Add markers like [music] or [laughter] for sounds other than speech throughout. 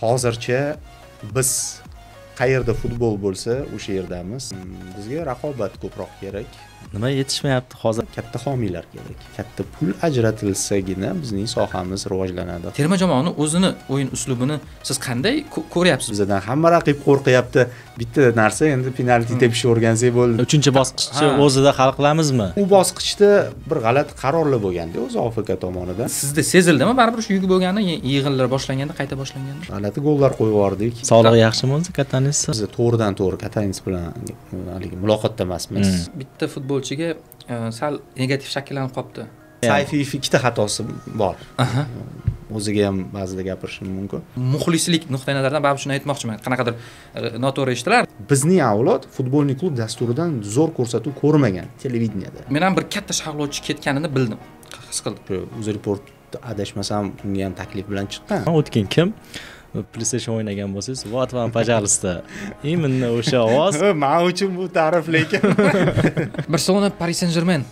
hozircha biz qayerda futbol bo'lsa o'sha yerdamiz. Bizga raqobat ko'proq kerak. Nima yetishmayapti? Hozir katta homiylar kerak. Katta pul ajratilsagina bizning sohamiz rivojlanadi. Terma jamoani o'zini o'yin uslubini siz qanday ko- ko'ryapsiz? Bizdan hamma raqib qo'rqyapti. Bitta narsa endi penalti tepishni o'rgansak bo'ldi. Uchinchi bosqichni o'zida hal qilamizmi? U bosqichda bir g'alati qarorlar bo'lganda o'zi ofk tomonidan. Sizda sezildimi baribir shu yuk bo'lgani yig'inlar boshlanganda qayta boshlanganda? G'alati gollar qo'yib yubordik. Sog'lig'i yaxshimi o'zi katanisi biz to'g'ridan to'g'ri katanis bilan haligi muloqotda emasmiz. Mm. bitta futbolchiga e, sal negativ shakllanib qolibdi sayfiyev ikkita xatosi bor. O'ziga ham ba'zida gapirishim mumkin. Muxlislik nuqtai nazaridan baribir shuni aytmoqchiman. Qanaqadir e, noto'g'ri eshitilar. Bizning avlod futbolniy klub dasturidan zo'r ko'rsatuv ko'rmagan televideniyada. Men ham bir katta sharhlovchi ketganini bildim. His qildim uzreport adashmasam unga ham taklif bilan chiqqan. O'tgan kim playstation o'ynagan bo'lsangiz вот вам пожалуйста именно o'sha ovoz. [laughs] Man uchun bu ta'rif lekin. [laughs] Barselona paris sen jermen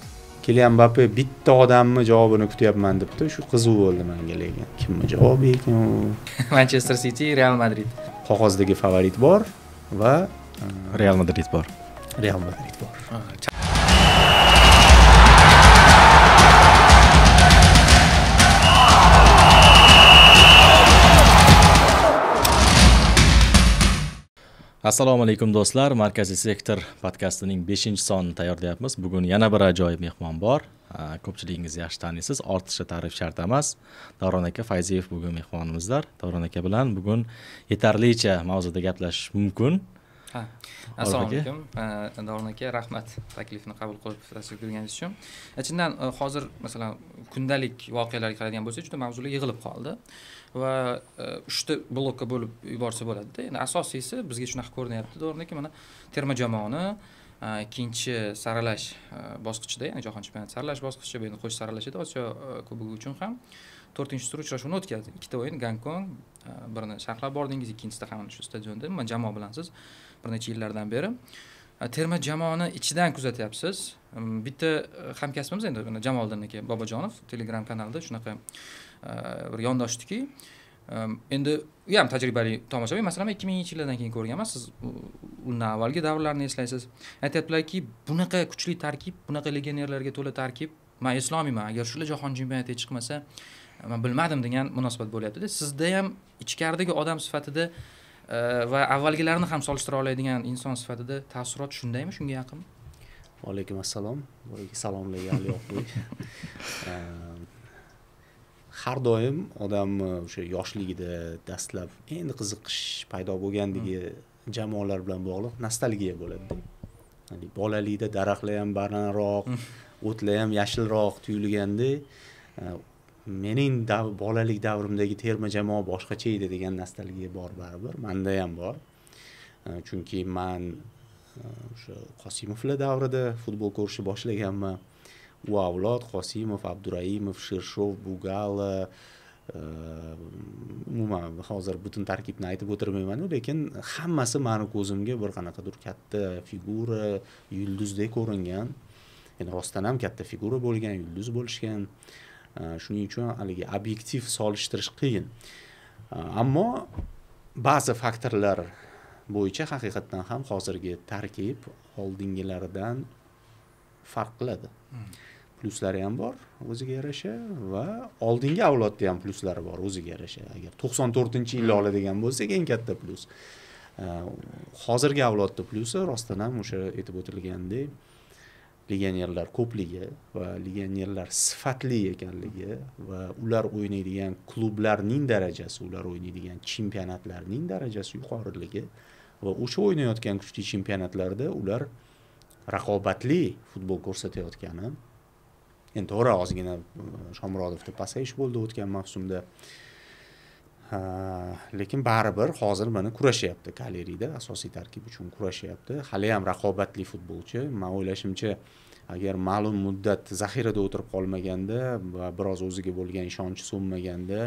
kilian mbappe bitta odamni javobini kutyapman debdi. Shu qiziq bo'ldi menga lekin. Kimni javobi ekan u? [laughs] Manchester city real madrid. Qog'ozdagi favorit bor va real madrid bor. Real madrid bor assalomu alaykum do'stlar. Markaziy sektor podkastining beshinchi sonini tayyorlayapmiz. Bugun yana bir ajoyib mehmon bor. Ko'pchiligingiz yaxshi taniysiz. Ortiqcha ta'rif shart emas. Davron aka fayziyev bugun mehmonimizlar. Davron aka bilan bugun yetarlicha mavzuda gaplashish mumkin. Ha assalomu alaykum. Davron aka rahmat taklifni qabul qilib tashrif buyurganingiz uchun. Chindan eh, hozir masalan kundalik voqealarga qaraydigan bo'lsak juda mavzular yig'ilib qoldi va e, uchta blokka bo'lib yuborsa bo'ladida endi asosiysi bizga shunaqa ko'rinyapti davron mana terma jamoani e, ikkinchi saralash e, bosqichida ya'ni jahon chempionati saralash bosqichi bu endi qo'sh saralash edi osiyo kubogi uchun ham to'rtinchi tur uchrashuvini o'tkazdi. Ikkita o'yin gonkong birini sharhlab bordingiz ikkinchisida ham shu stadionda mana jamoa bilansiz bir necha yillardan beri. Terma jamoani ichidan kuzatyapsiz. Bitta hamkasbimiz endi mana jamoliddin aka bobojonov telegram kanalida shunaqa bir yondoshdiki endi u ham tajribali tomoshabin masalan ikki minginchi yillardan keyin ko'rganman siz undan avvalgi davrlarni eslaysiz aytyaptilarki bunaqa kuchli tarkib bunaqa legionerlarga to'la tarkib man eslolmayman agar shular jahon chempionatiga chiqmasa man bilmadim degan munosabat bo'lyaptida. Sizda ham ichkaridagi odam sifatida va avvalgilarni ham solishtira oladigan inson sifatida taassurot shundaymi shunga yaqinmi vaalaykum assalom ali yoqlik [laughs] har doim odamni o'sha yoshligida dastlab endi qiziqish paydo bo'lgandagi jamoalar bilan bog'liq nostalgiya bo'ladida hani bolalikda daraxtlar ham balandroq o'tlar ham yashilroq tuyulganda e, mening dav- bolalik davrimdagi terma jamoa boshqacha edi degan nostalgiya bor baribir. Manda ham bor. E, chunki man e, o'sha qosimovlar davrida futbol ko'rishni boshlaganman u avlod qosimov abduraimov shershov bugala e, umuman hozir butun tarkibni aytib o'tirmaymanu lekin hammasi mani ko'zimga bir qanaqadir katta figura yulduzdek ko'ringan. Endi rostdan ham katta figura bo'lgan yulduz bo'lishgan. Eh, shuning uchun haligi obyektiv solishtirish qiyin. Eh, ammo ba'zi faktorlar bo'yicha haqiqatdan ham hozirgi tarkib oldingilaridan farq qiladi. Hmm. Plyuslari ham bor o'ziga yarasha va oldingi avlodda ham plyuslari bor o'ziga yarasha. Agar to'qson to'rtinchi yilni oladigan bo'lsak eng katta plyus. Hozirgi avlodda plyusi rostdan ham o'sha aytib o'tilgandek legionerlar ko'pligi va legionerlar sifatli ekanligi va ular o'ynaydigan klublarning darajasi ular o'ynaydigan chempionatlarning darajasi yuqoriligi va o'sha o'ynayotgan kuchli chempionatlarda ular raqobatli futbol ko'rsatayotgani endi to'g'ri ozgina shomurodovda pasayish bo'ldi o'tgan mavsumda lekin baribir hozir mana kurashyapti kaleriyda asosiy tarkib uchun kurashyapti hali ham raqobatli futbolchi man o'ylashimcha agar ma'lum muddat zaxirada o'tirib qolmaganda va biroz o'ziga bo'lgan ishonchi so'nmaganda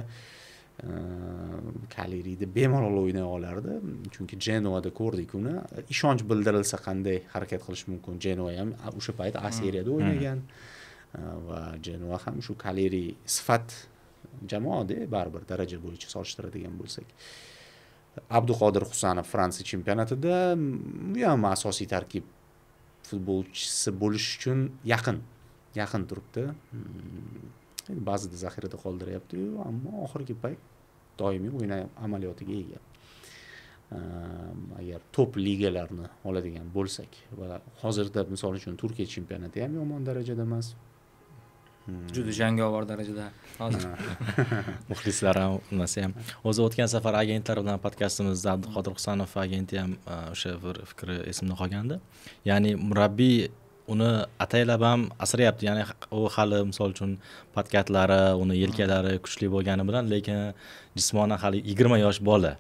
kaleriyda bemalol o'ynay olardi chunki jenoada ko'rdik uni ishonch bildirilsa qanday harakat qilish mumkin jenoa ham o'sha payt a seriyada o'ynagan E, va jenua ham shu kaleri sifat jamoada baribir daraja bo'yicha solishtiradigan bo'lsak. Abduqodir husanov fransiya chempionatida u ham asosiy tarkib futbolchisi bo'lish uchun yaqin yaqin turibdi. Endi ba'zida zaxirada qoldiryaptiyu ammo oxirgi payt doimiy o'yin amaliyotiga ega. Agar top ligalarni oladigan bo'lsak va hozirda misol uchun turkiya chempionati ham yomon darajada emas. Juda jangovar darajada. Hozir. [laughs] Muxlislar ham unasa ham. O'zi o'tgan safar agentlar bilan podkastimizda abduqodir husanov agenti ham o'sha bir fikri esimda qolgandi. Ya'ni murabbiy uni ataylab ham asrayapti ya'ni u hali misol uchun podkatlari uni yelkalari kuchli bo'lgani bilan lekin jismonan hali yigirma yosh bola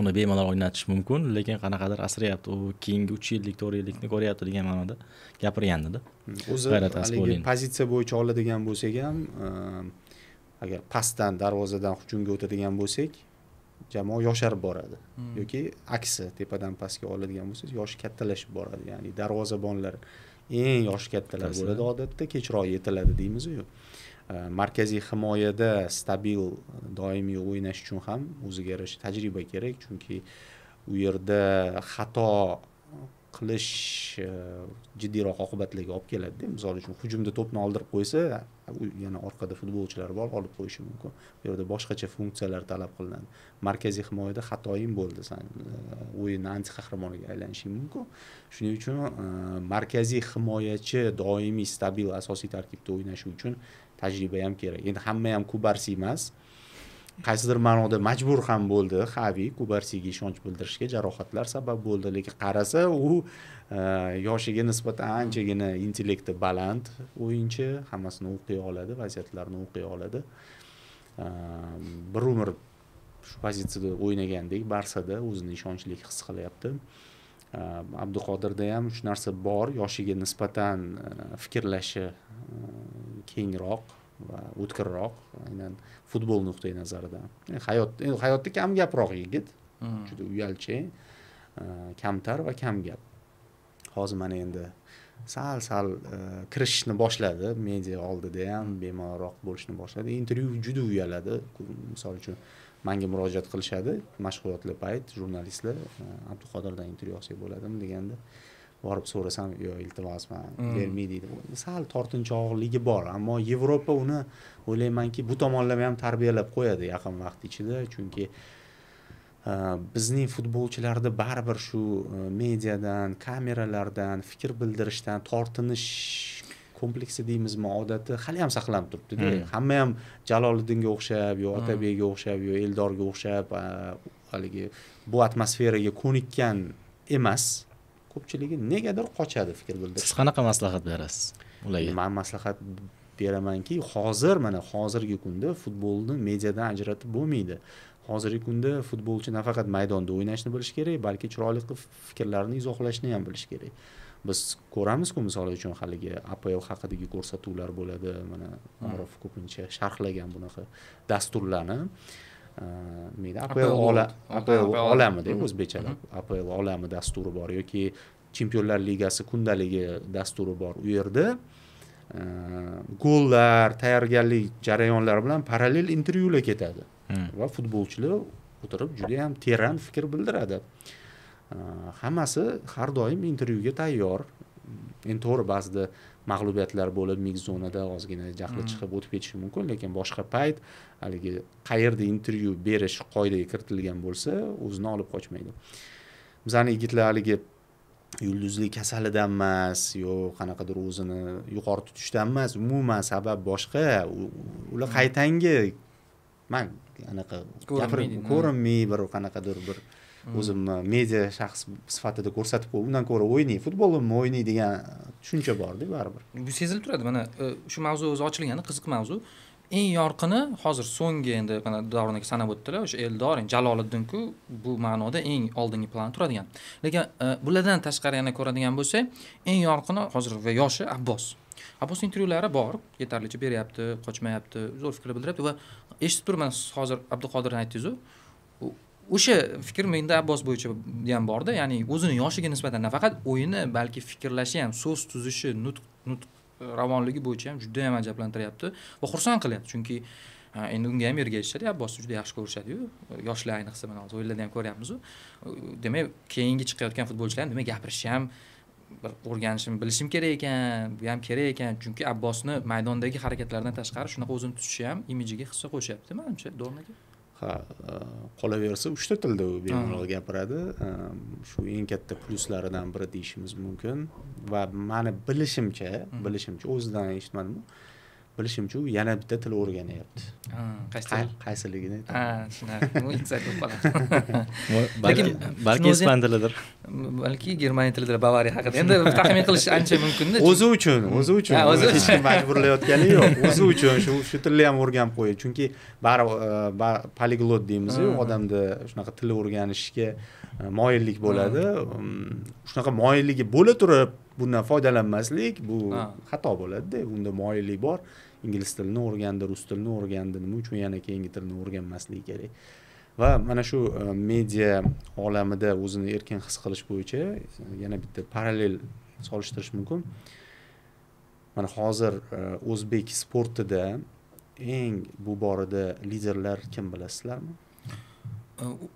uni bemalol o'ynatish mumkin lekin qanaqadir asrayapti u keyingi uch yillik to'rt yillikni ko'ryapti degan ma'noda gapirgandida o'zi haligi pozitsiya bo'yicha oladigan bo'lsak ham agar pastdan darvozadan hujumga o'tadigan bo'lsak jamoa yosharib boradi. Yoki aksi tepadan pastga oladigan bo'lsak yoshi kattalashib boradi. Ya'ni darvozabonlar eng yoshi kattalar bo'ladi odatda kechroq yetiladi deymizu markaziy himoyada stabil doimiy o'ynash uchun ham o'ziga yarasha tajriba kerak. Chunki u yerda xato qilish e, jiddiyroq oqibatlarga olib keladida. Misol uchun hujumda to'pni oldirib qo'ysa yana orqada futbolchilar bor olib qo'yishi mumkin. Bu yerda boshqacha funksiyalar talab qilinadi. Markaziy himoyada xatoying bo'ldi san e, o'yinni anti qahramoniga aylanishing mumkin. Shuning uchun e, markaziy himoyachi doimiy stabil asosiy tarkibda o'ynashi uchun tajriba ham kerak. Endi hamma ham kubarsi emas. Qaysidir ma'noda majbur ham bo'ldi. Xavi kubarsiga ishonch bildirishga jarohatlar sabab bo'ldi. Lekin qarasa u e, yoshiga nisbatan anchagina intellekti baland o'yinchi. Hammasini o'qiy oladi vaziyatlarni o'qiy oladi. E, bir umr shu pozitsiyada o'ynagandek barsada o'zini ishonchli his qilyapti. Abduqodirda ham shu narsa bor yoshiga nisbatan fikrlashi kengroq va o'tkirroq aynan futbol nuqtai nazaridan hayot endi hayotda kam gaproq yigit. Hmm. juda uyalchang kamtar va kam gap. Hozir mana endi sal sal e, kirishishni boshladi media oldida ham bemalolroq bo'lishni boshladi. Intervyu juda uyaladi. Misol uchun manga murojaat qilishadi. Mashg'ulotlar payt jurnalistlar e, abduqodirdan intervyu olsak bo'ladimi deganda borib so'rasam yo'q iltimos man hmm. bermay deydi. Sal tortinchoqligi bor ammo yevropa uni o'ylaymanki bu tomonlama ham tarbiyalab qo'yadi yaqin vaqt ichida. Chunki e, bizning futbolchilarda baribir shu e, mediadan kameralardan fikr bildirishdan tortinish kompleksi deymizmi odati hali ham saqlanib turibdida hmm. hamma ham jaloliddinga o'xshab yo hmm. otabekka o'xshab yo eldorga o'xshab haligi bu atmosferaga ko'nikkan emas ko'pchiligi negadir qochadi fikr bildirish siz qanaqa maslahat berasiz ularga? Man maslahat beramanki hozir mana hozirgi kunda futbolni mediadan ajratib bo'lmaydi. Hozirgi kunda futbolchi nafaqat maydonda o'ynashni bilishi kerak balki chiroyli qilib fikrlarini izohlashni ham bilishi kerak biz ko'ramizku misol uchun haligi apl haqidagi ko'rsatuvlar bo'ladi mana orif ko'pincha sharhlagan bunaqa dasturlarni. Mayli apl apl olamida o'zbekchalab apl olami dasturi bor yoki chempionlar ligasi kundaligi dasturi bor u yerda. Gollar tayyorgarlik jarayonlari bilan parallel intervyular ketadi. Va futbolchilar o'tirib juda yam teran fikr bildiradi hammasi har doim intervyuga tayyor. Endi to'g'ri ba'zida mag'lubiyatlar bo'lib mix zonada ozgina jahli hmm. chiqib o'tib ketishi mumkin lekin boshqa payt haligi qayerda intervyu berish qoidaga kiritilgan bo'lsa o'zini olib qochmaydi. Bizani yigitlar haligi yulduzlik kasalidan emas yo qanaqadir o'zini yuqori tutishdan emas umuman sabab boshqa. Ular hmm. qaytanga man anaqa gapirib ko'rinmay bir qanaqadir bir o'zimni media shaxs sifatida ko'rsatib qo'yib undan ko'ra o'ynay futbolni o'ynay degan tushuncha borda baribir. Bu sezilib turadi. Mana e, shu mavzu o'zi ochilganda qiziq mavzu. Eng yorqini hozir so'nggi endi mana davron aka sanab o'tdilar. O'sha eldor jaloliddinku bu ma'noda eng oldingi planda turadigan. Lekin e, bulardan tashqari yana ko'radigan bo'lsak eng yorqini hozir va yoshi abbos. Abbos intervyulari bor. Yetarlicha beryapti qochmayapti zo'r fikr bildiryapti va eshitib turibman hozir abduqodirni aytdingizu o'sha fikr menda abbos bo'yicha ham borda. Ya'ni o'zini yoshiga nisbatan nafaqat o'yini balki fikrlashi ham so'z tuzishi nutq nutq ravonligi bo'yicha ham juda ham ajablantiryapti va xursand qilyapti. Chunki endi unga ham ergashishadi abbosni juda yaxshi ko'rishadiyu. Yoshlar ayniqsa mana hozir o'yinlarda ham ko'ryapmizu. Demak keyingi chiqayotgan futbolchilar ham demak gapirishni ham bir o'rganishim bilishim kerak ekan bu ham kerak ekan. Chunki abbosni maydondagi harakatlardan tashqari shunaqa o'zini tutishi ham imijiga hissa qo'shyapti manimcha. Do'rn aka ha e, qolaversa uchta tilda u bemalol gapiradi. E, shu eng katta plyuslaridan biri deyishimiz mumkin. Va mani bilishimcha bilishimcha o'zidan eshitmadimu bilishimcha u yana bitta til o'rganyapti. Qaysi til? qaysiligini ha shunaqa [laughs] bo'lib qoladi. Balki balki ispan tilidir balki germaniya tilidir bavariya haqida. Endi [laughs] taxmin qilish ancha mumkinda o'zi uchun o'zi uchun. o'zi hech kim majburlayotgani yo'q. [laughs] O'zi uchun shu shu tilni ham o'rganib qo'yadi chunki baribir e, poliglot deymizu odamda shunaqa til o'rganishga e, moyillik bo'ladi. Shunaqa moyilligi bo'la turib bundan foydalanmaslik bu xato bo'ladida. Unda moyillik bor ingliz tilini o'rgandi rus tilini o'rgandi nima uchun yana keyingi tilni o'rganmasligi kerak? Va mana shu e, media olamida o'zini erkin his qilish bo'yicha yana bitta parallel solishtirish mumkin. Mana hozir e, o'zbek sportida eng bu borada liderlar kim bilasizlarmi?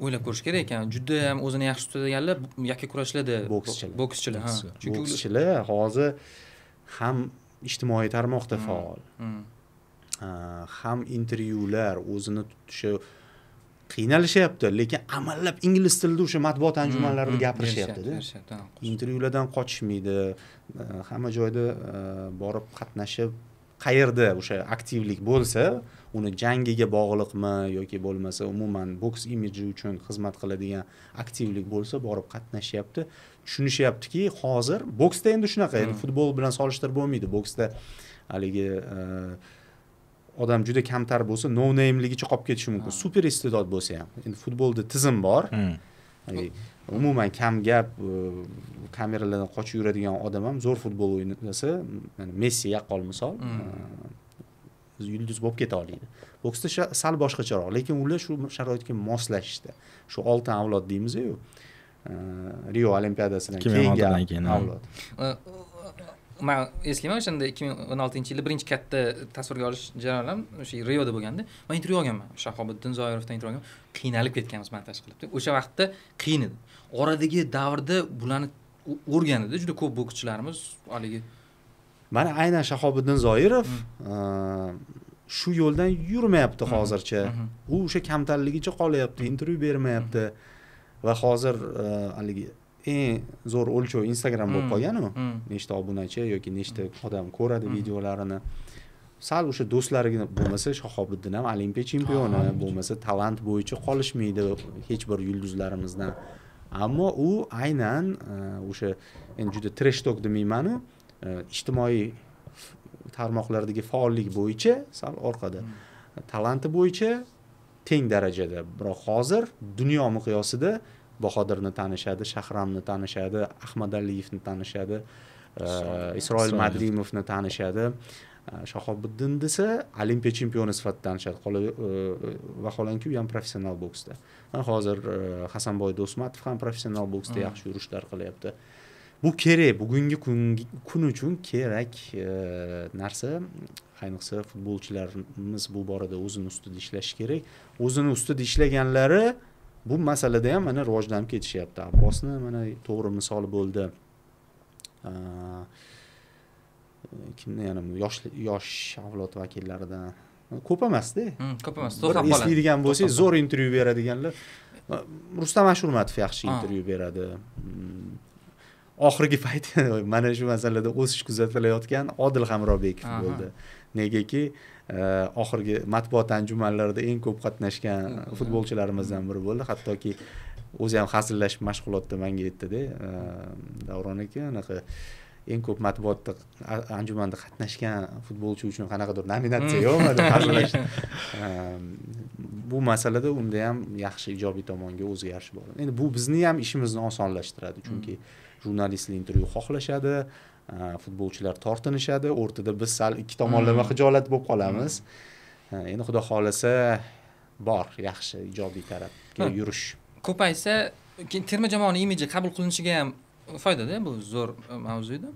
O'ylab ko'rish kerak ekan juda ham o'zini yaxshi tutadiganlar yakkakurashlarda bokschilar. bokschilar ha. Chunki bokschilar hozir ham ijtimoiy tarmoqda hmm. faol. Hmm. ham intervyular o'zini tutishi qiynalishyapti lekin amallab ingliz tilida o'sha matbuot hmm, anjumanlarida gapirishyaptida. intervyulardan qochishmaydi. Hamma joyda borib qatnashib qayerda o'sha aktivlik bo'lsa uni jangiga bog'liqmi yoki bo'lmasa umuman boks imidji uchun xizmat qiladigan aktivlik bo'lsa borib qatnashyapti tushunishyaptiki hozir boksda endi shunaqa. Endi hmm. futbol bilan solishtirib bo'lmaydi. Boksda haligi e, odam juda kamtar bo'lsa no nameligicha qolib ketishi mumkin. Super iste'dod bo'lsa ham. Endi futbolda tizim bor. Hmm. umuman kam gap e, kameralardan qochib yuradigan odam ham zo'r futbol o'ynasa messi yaqqol misol hmm. e, yulduz bo'lib keta oladi boksda sal boshqacharoq. Lekin ular shu sharoitga moslashishdi. Shu oltin avlod deymizu e, rio olimpiadasidan keyingi avlod man eslayman o'shanda ikki ming o'n oltinchi yilda birinchi katta tasvirga olish jarayonlarim o'sha rioda bo'lganda man intervyu olganman shahobiddin zoirovdan intervyu olganman qiynalib ketganmiz montaj qilib o'sha vaqtda qiyin edi oradagi davrda bularni o'rganadi juda ko'p bokschilarimiz haligi mana aynan shahobiddin zoirov shu yo'ldan yurmayapti hozircha u o'sha kamtarligicha qolyapti intervyu bermayapti va hozir haligi eng zo'r o'lchov instagram bo'lib hmm, qolganu hmm. nechta obunachi yoki nechta odam ko'radi videolarini. Sal o'sha do'stlarigina bo'lmasa shahobiddin ham olimpiya chempioni bo'lmasa talant bo'yicha qolishmaydi hech bir yulduzlarimizdan. Ammo u aynan e, o'sha endi juda treshtok demaymanu e, ijtimoiy tarmoqlardagi faollik bo'yicha sal orqada. Talanti bo'yicha teng darajada. Biroq hozir dunyo miqyosida bahodirni tanishadi shahramni tanishadi ahmadaliyevni tanishadi isroil madrimovni tanishadi. Shahobiddin desa olimpiya chempioni sifatida tanishadi. Vaholanki u ham professional boksda. Hozir hasanboy do'stmatov ham professional boksda yaxshi yurishlar qilyapti bu kerak bugungi kun uchun kerak narsa ayniqsa futbolchilarimiz bu borada o'zini ustida ishlashi kerak. O'zini ustida ishlaganlari bu masalada ham mana rivojlanib ketishyapti. Abbosni mana to'g'ri misoli bo'ldi. Kimni yana yosh yosh avlod vakillaridan? Ko'p emasda ko'p emas. Bir eslaydigan bo'lsangiz zo'r intervyu beradiganlar. Rustam ashurmatov yaxshi intervyu beradi. Hmm. Oxirgi payt [laughs] mana shu masalada o'sish kuzatilayotgan odil hamrobekov bo'ldi. Negaki oxirgi matbuot anjumanlarida eng ko'p qatnashgan futbolchilarimizdan biri bo'ldi. Hattoki o'zi ham hazillashib mashg'ulotda manga aytdida davron aka anaqa eng ko'p matbuotda anjumanda qatnashgan futbolchi uchun qanaqadir nominatsiya yo'qmi deb hazillashdi [laughs] bu masalada unda ham yaxshi ijobiy tomonga o'zgarish bor endi bu bizni ham ishimizni osonlashtiradi. Chunki hmm. Jurnalistlar intervyu xohlashadi futbolchilar tortinishadi. O'rtada biz sal ikki tomonlama hmm. hijolat bo'lib qolamiz. Endi xudo xohlasa bor yaxshi ijobiy tarafga yurish. Ko'paysa terma jamoani imiji qabul qilinishiga ham foydada bu zo'r e, mavzu edi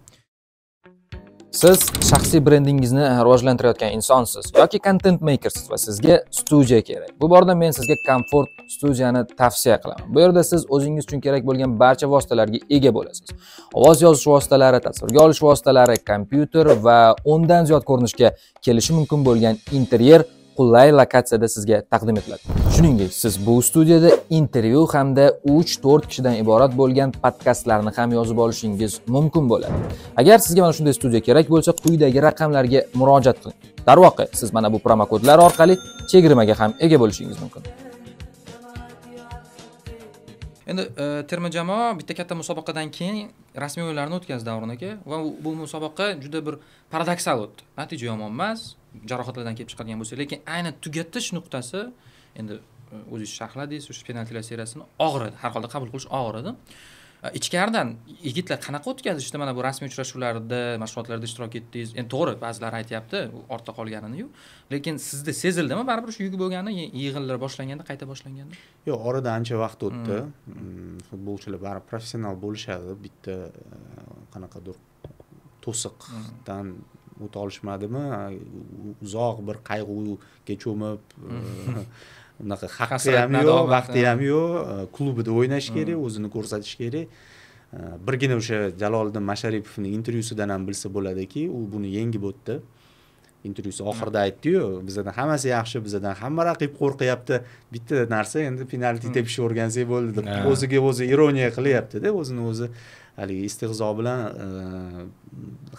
siz shaxsiy brendingizni rivojlantirayotgan insonsiz yoki content makersiz va sizga studiya kerak. Bu borada men sizga komfort studiyani tavsiya qilaman. Bu yerda siz o'zingiz uchun kerak bo'lgan barcha vositalarga ega bo'lasiz. Ovoz yozish vositalari tasvirga olish vositalari kompyuter va o'ndan ziyod ko'rinishga kelishi mumkin bo'lgan interyer qulay lokatsiyada sizga taqdim etiladi. Shuningdek siz bu studiyada intervyu hamda 3-4 kishidan iborat bo'lgan podkastlarni ham yozib olishingiz mumkin bo'ladi. Agar sizga mana shunday studiya kerak bo'lsa quyidagi raqamlarga murojaat qiling. Darvoqe siz mana bu promokodlar orqali chegirmaga ham ega bo'lishingiz mumkin. Endi e, terma jamoa bitta katta musobaqadan keyin rasmiy o'yinlarni o'tkazdi davron aka va bu musobaqa juda bir paradoksal o'tdi. Natija yomon emas. Jarohatlardan kelib chiqadigan bo'lsa lekin ayni tugatish nuqtasi endi e, o'zingiz sharhladingiz o'sha penaltilar seriyasini og'ir edi har holda qabul qilish og'ir edi. E, ichkaridan yigitlar qanaqa o'tkazishdi mana bu rasmiy uchrashuvlarda mashg'ulotlarda ishtirok etdingiz. Endi to'g'ri ba'zilar aytyapti ortda qolganini lekin sizda sezildimi? Baribir shu yuk bo'lgani yig'inlar boshlanganda qayta boshlanganda? Yo'q oradan ancha vaqt o'tdi. Hmm. Hmm, futbolchilar baribir professional bo'lishadi. Bitta e, qanaqadir to'siqdan o'ta olishmadimi? Uzoq bir qayg'uga cho'mib [laughs] unaqa haqqi ham yo'q vaqti ham yo'q klubida o'ynash kerak o'zini ko'rsatish kerak. Birgina o'sha jaloliddin masharipovni intervyusidan ham bilsa bo'ladiki u buni yengib o'tdi. Intervyusi oxirida aytdiyu bizadan hammasi yaxshi bizadan hamma raqib qo'rqyapti. Bitta narsa endi penalti tepishni o'rgansak bo'ldi deb o'ziga o'zi ironiya qilyaptida o'zini o'zi haligi istehzo bilan e,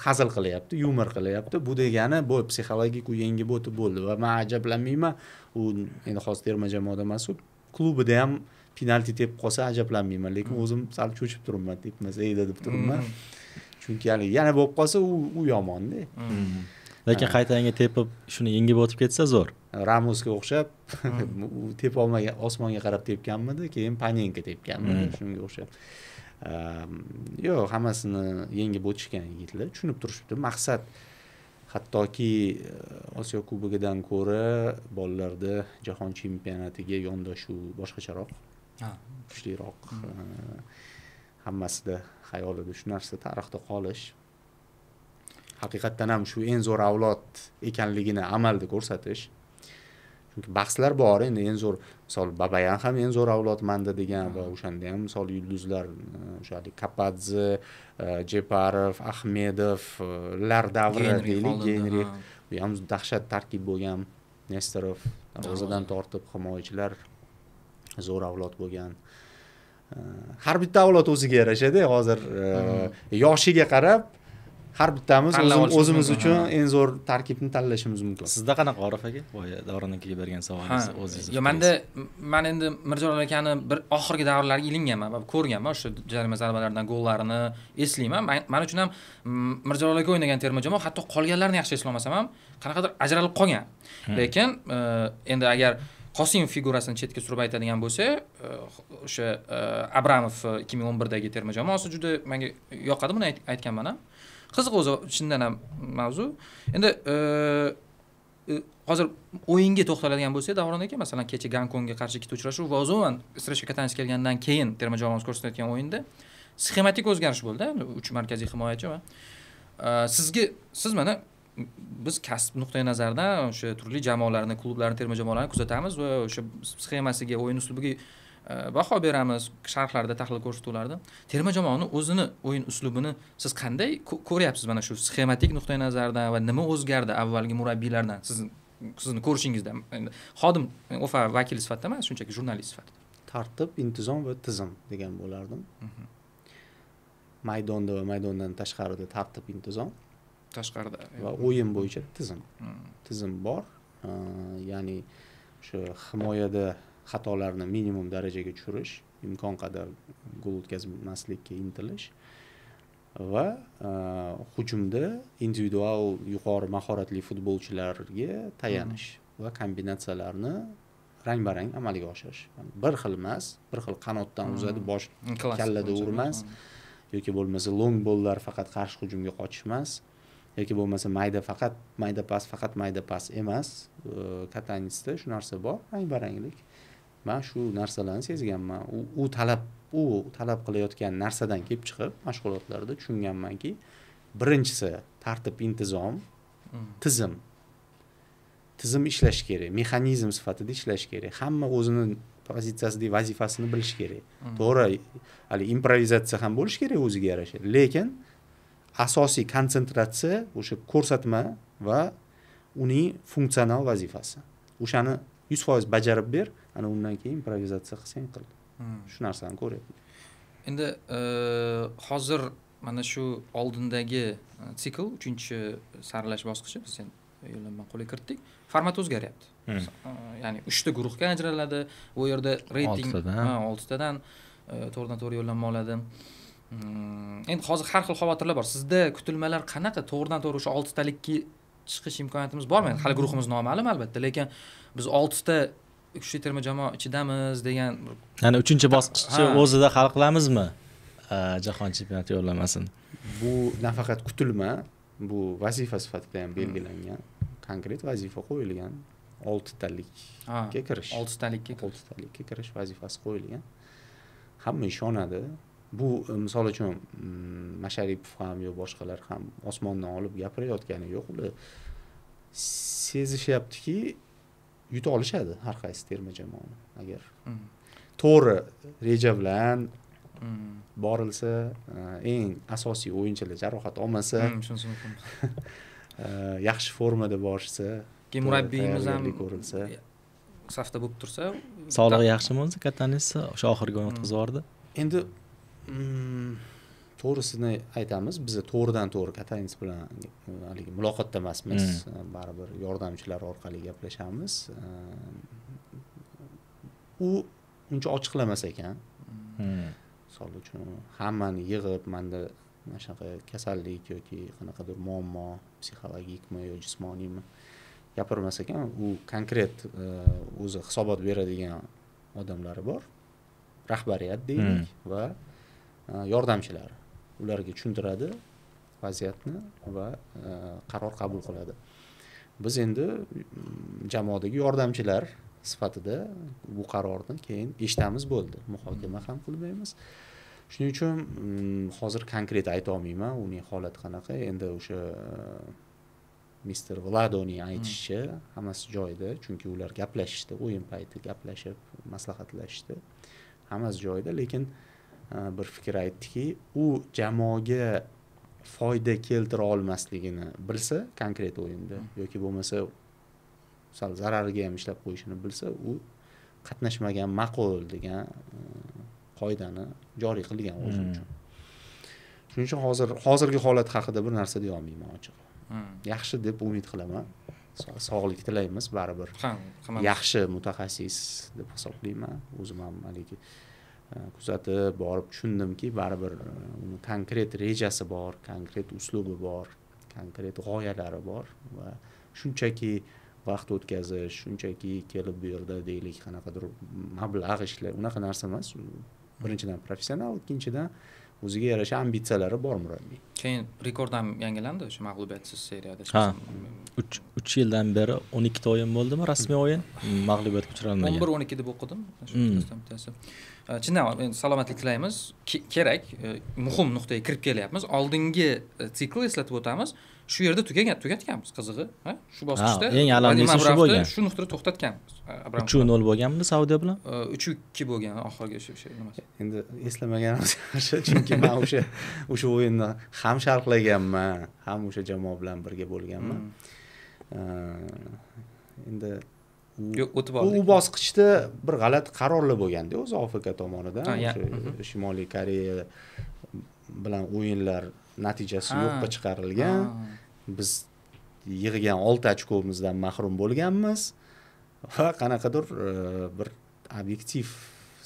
hazil qilyapti yumor qilyapti. Bu degani bu psixologik u yengib o'tib bo'ldi va man ajablanmayman. U endi hozir terma jamoada emas u klubida ham penalti tepib qolsa ajablanmayman lekin hmm. o'zim sal cho'chib turibman tepmasa edi deb turibman. Hmm. chunki haligi yana bo'lib qolsa u u yomonda. Hmm. lekin qaytanga tepib shuni yengib o'tib ketsa zo'r. Ramosga o'xshab [laughs] u tepolmagan osmonga qarab tepganmidi keyin panenka tepganmidi shunga o'xshab yo'q hammasini yengib o'tishgan yigitlar tushunib turishibdi. Maqsad hattoki e, osiyo kubogidan ko'ra bolalarda jahon chempionatiga yondashuv boshqacharoq kuchliroq hmm. hammasida xayolida shu narsa tarixda qolish haqiqatdan ham shu eng zo'r avlod ekanligini amalda ko'rsatish chunki bahslar bor endi eng zo'r misol babayan ham eng zo'r avlod manda degan va o'shanda ham misol yulduzlar o'sha kapadze jeparov ahmedov lar davri deylik genrix bu ham dahshat tarkib bo'lgan nestorov darvozadan tortib himoyachilar zo'r avlod bo'lgan. Har bitta avlod o'ziga yarashada hozir yoshiga qarab har bittamiz o'zimiz uchun eng zo'r tarkibni tanlashimiz mumkin. Sizda qanaqa orif aka? Boya davron akaga bergan savolingiz o'zingiz yo'q manda man endi mirjalol akani bir oxirgi davrlarga ilinganman ko'rganman o'sha jarima zarbalaridan gollarini eslayman. Man uchun ham mirjalol aka o'ynagan terma jamoa hatto qolganlarini yaxshi eslolmasam ham qanaqadir ajralib qolgan. Lekin e, endi agar qosimov figurasini chetga surib aytadigan bo'lsak e, o'sha e, abramov ikki ming o'n birdagi terma jamoasi juda manga yoqadi buni aytganman ham qiziq o'zi chindan ham mavzu. Endi e, e, hozir o'yinga to'xtaladigan bo'lsak davron aka masalan kecha gonkongga qarshi ikkita uchrashuv va umuman streshga katanis kelgandan keyin terma jamoamiz ko'rsatayotgan o'yinda sxematik o'zgarish bo'ldi uch markaziy himoyachi va e, sizga siz mana biz kasb nuqtai nazaridan o'sha turli jamoalarni klublarni terma jamoalarni kuzatamiz va o'sha sxemasiga o'yin uslubiga baho beramiz sharhlarda tahlil ko'rsatuvlarda. Terma jamoani o'zini o'yin uslubini siz qanday ko'ryapsiz mana shu sxematik nuqtai nazardan va nima o'zgardi avvalgi murabbiylardan? Sizni sizni ko'rishingizda xodim ofa vakili sifatida emas shunchaki jurnalist sifatida. Tartib intizom va tizim degan bo'lardim. Mhm. maydonda va maydondan tashqarida tartib intizom. Tashqarida va o'yin bo'yicha tizim. Mhm. tizim bor. Ya'ni o'sha himoyada xatolarni minimum darajaga tushirish imkon qadar gol o'tkazmaslikka intilish va e, hujumda individual yuqori mahoratli futbolchilarga tayanish va kombinatsiyalarni rang barang amalga oshirish. Bir xil emas bir xil qanotdan uzadi bosh kallada urmas yoki bo'lmasa long bollar faqat qarshi hujumga qochish emas yoki bo'lmasa mayda faqat mayda pas faqat mayda pas emas. E, katanisda shu narsa bor rang baranglik man shu narsalarni sezganman. U talab u talab qilayotgan narsadan kelib chiqib mashg'ulotlarda tushunganmanki birinchisi tartib intizom tizim. Tizim ishlashi kerak mexanizm sifatida ishlashi kerak hamma o'zini pozitsiyasidagi vazifasini bilishi kerak. To'g'ri haligi improvizatsiya ham bo'lishi kerak o'ziga yarasha. Lekin asosiy konsentratsiya o'sha ko'rsatma va uning funksional vazifasi. O'shani yuz foiz bajarib ber ana undan keyin improvizatsiya qilsang qil. Shu narsani ko'ryapman. Endi e, hozir mana shu oldindagi e, sikl uchinchi saralash bosqichi biz yo'llanmani qo'lga kiritdik format o'zgaryapti. Hmm. E, ya'ni uchta guruhga ajraladi. U yerda reyting Oltitadan. to'g'ridan to'g'ri yo'llanma oladi. Mm, endi hozir har xil xavotirlar bor. Sizda kutilmalar qanaqa? To'g'ridan to'g'ri o'sha oltitalikka chiqish imkoniyatimiz bormi? Hali guruhimiz noma'lum albatta. Lekin biz oltita kuchli terma jamoa ichidamiz degan ya'ni uchinchi bosqichni o'zida hal qilamizmi? Jahon chempionati yo'llanmasini bu nafaqat kutilma bu vazifa sifatida ham belgilangan konkret vazifa qo'yilgan oltitalikka kirish. oltitalikka oltitalikka kirish. Vazifasi qo'yilgan. Hamma ishonadi. Bu misol uchun mm, masharipov ham yo boshqalar ham osmondan olib gapirayotgani yo'q. Ular sezishyaptiki yuta olishadi har qaysi terma jamoani agar Mm, to'g'ri reja bilan mm, borilsa e, eng asosiy o'yinchilar jarohat olmasa mm, shunisi mumkin [laughs] e, yaxshi formada borishsa keyin murabbiyimiz ham ko'rilsa. safda bo'lib tursa sog'lig'i yaxshimi o'zi katanisi o'sha oxirgi o'yin o'tkazib yubordi endi to'g'risini aytamiz biz to'g'ridan to'g'ri katanis bilan e, haligi muloqotda emasmiz E, baribir yordamchilar orqali gaplashamiz. E, u uncha ochiqlamas ekan. Hmm. misol uchun hammani yig'ib manda mana shunaqa kasallik yoki qanaqadir muammo psixologikmi yo jismoniymi gapirmas ekan. U konkret o'zi hisobot beradigan odamlari bor. Rahbariyat deylik va e, yordamchilari ularga tushuntiradi vaziyatni va e, qaror qabul qiladi. Biz endi mm, jamoadagi yordamchilar sifatida bu qarorni keyin eshitamiz bo'ldi. Muhokama ham qilmaymiz. Shuning uchun mm, hozir konkret aytolmayman uning holati qanaqa. Endi o'sha mister vladoning aytishicha hammasi joyida chunki ular gaplashishdi o'yin payti gaplashib maslahatlashishdi. Hammasi joyida lekin e, bir fikr aytdiki u jamoaga foyda keltira olmasligini bilsa konkret o'yinda yoki bo'lmasa sal zarariga ham ishlab qo'yishini bilsa u qatnashmagan ma'qul degan e, qoidani joriy qilgan o'zi Hmm. uchun. Shuning uchun hozir hozirgi holat haqida bir narsa deyolmayman ochig'i Mm. yaxshi deb umid qilaman. So- sog'lik tilaymiz baribir yaxshi mutaxassis deb hisoblayman. O'zim ham haligi kuzatib borib tushundimki baribir e, uni konkret rejasi bor konkret uslubi bor konkret g'oyalari bor va shunchaki vaqt o'tkazish shunchaki kelib bu yerda deylik qanaqadir mablag' ishlar unaqa narsa emas. Birinchidan professional ikkinchidan o'ziga yarasha ambitsiyalari bor murabbiy. Keyin rekord ham yangilandi o'sha mag'lubiyatsiz seriyada. Ha. uch uch yildan beri o'n ikkita o'yin bo'ldimi rasmiy o'yin? Mag'lubiyatga o'n uchralmagan bir o'n ikki deb o'qidim. Mm. E, chindan ham endi salomatlik tilaymiz. Ke- kerak e, muhim nuqtaga kirib kelyapmiz. Oldingi e, sikl eslatib o'tamiz shu yerda tugagan tugatganmiz qizig'i ha? shu bosqichda eng alamlisi shu bo'lgan. shu nuqtada to'xtatganmiz uch nol bo'lganmidi saudiya bilan uch ikki bo'lgan oxirgi o'sha o'sha nimasi endi eslamaganimiz yaxshi chunki man o'sha o'sha o'yinni ham sharhlaganman ham o'sha jamoa bilan birga bo'lganman Mm. Uh, endi u- yo'q o'tib u oldik bosqichda bir g'alati qarorlar bo'lganda o'zi ofk tomonidan o'sha mhm. shimoliy koreya bilan o'yinlar natijasi yo'qqa chiqarilgan. Biz yig'gan olti ochkomizdan mahrum bo'lganmiz va qanaqadir e, bir obyektiv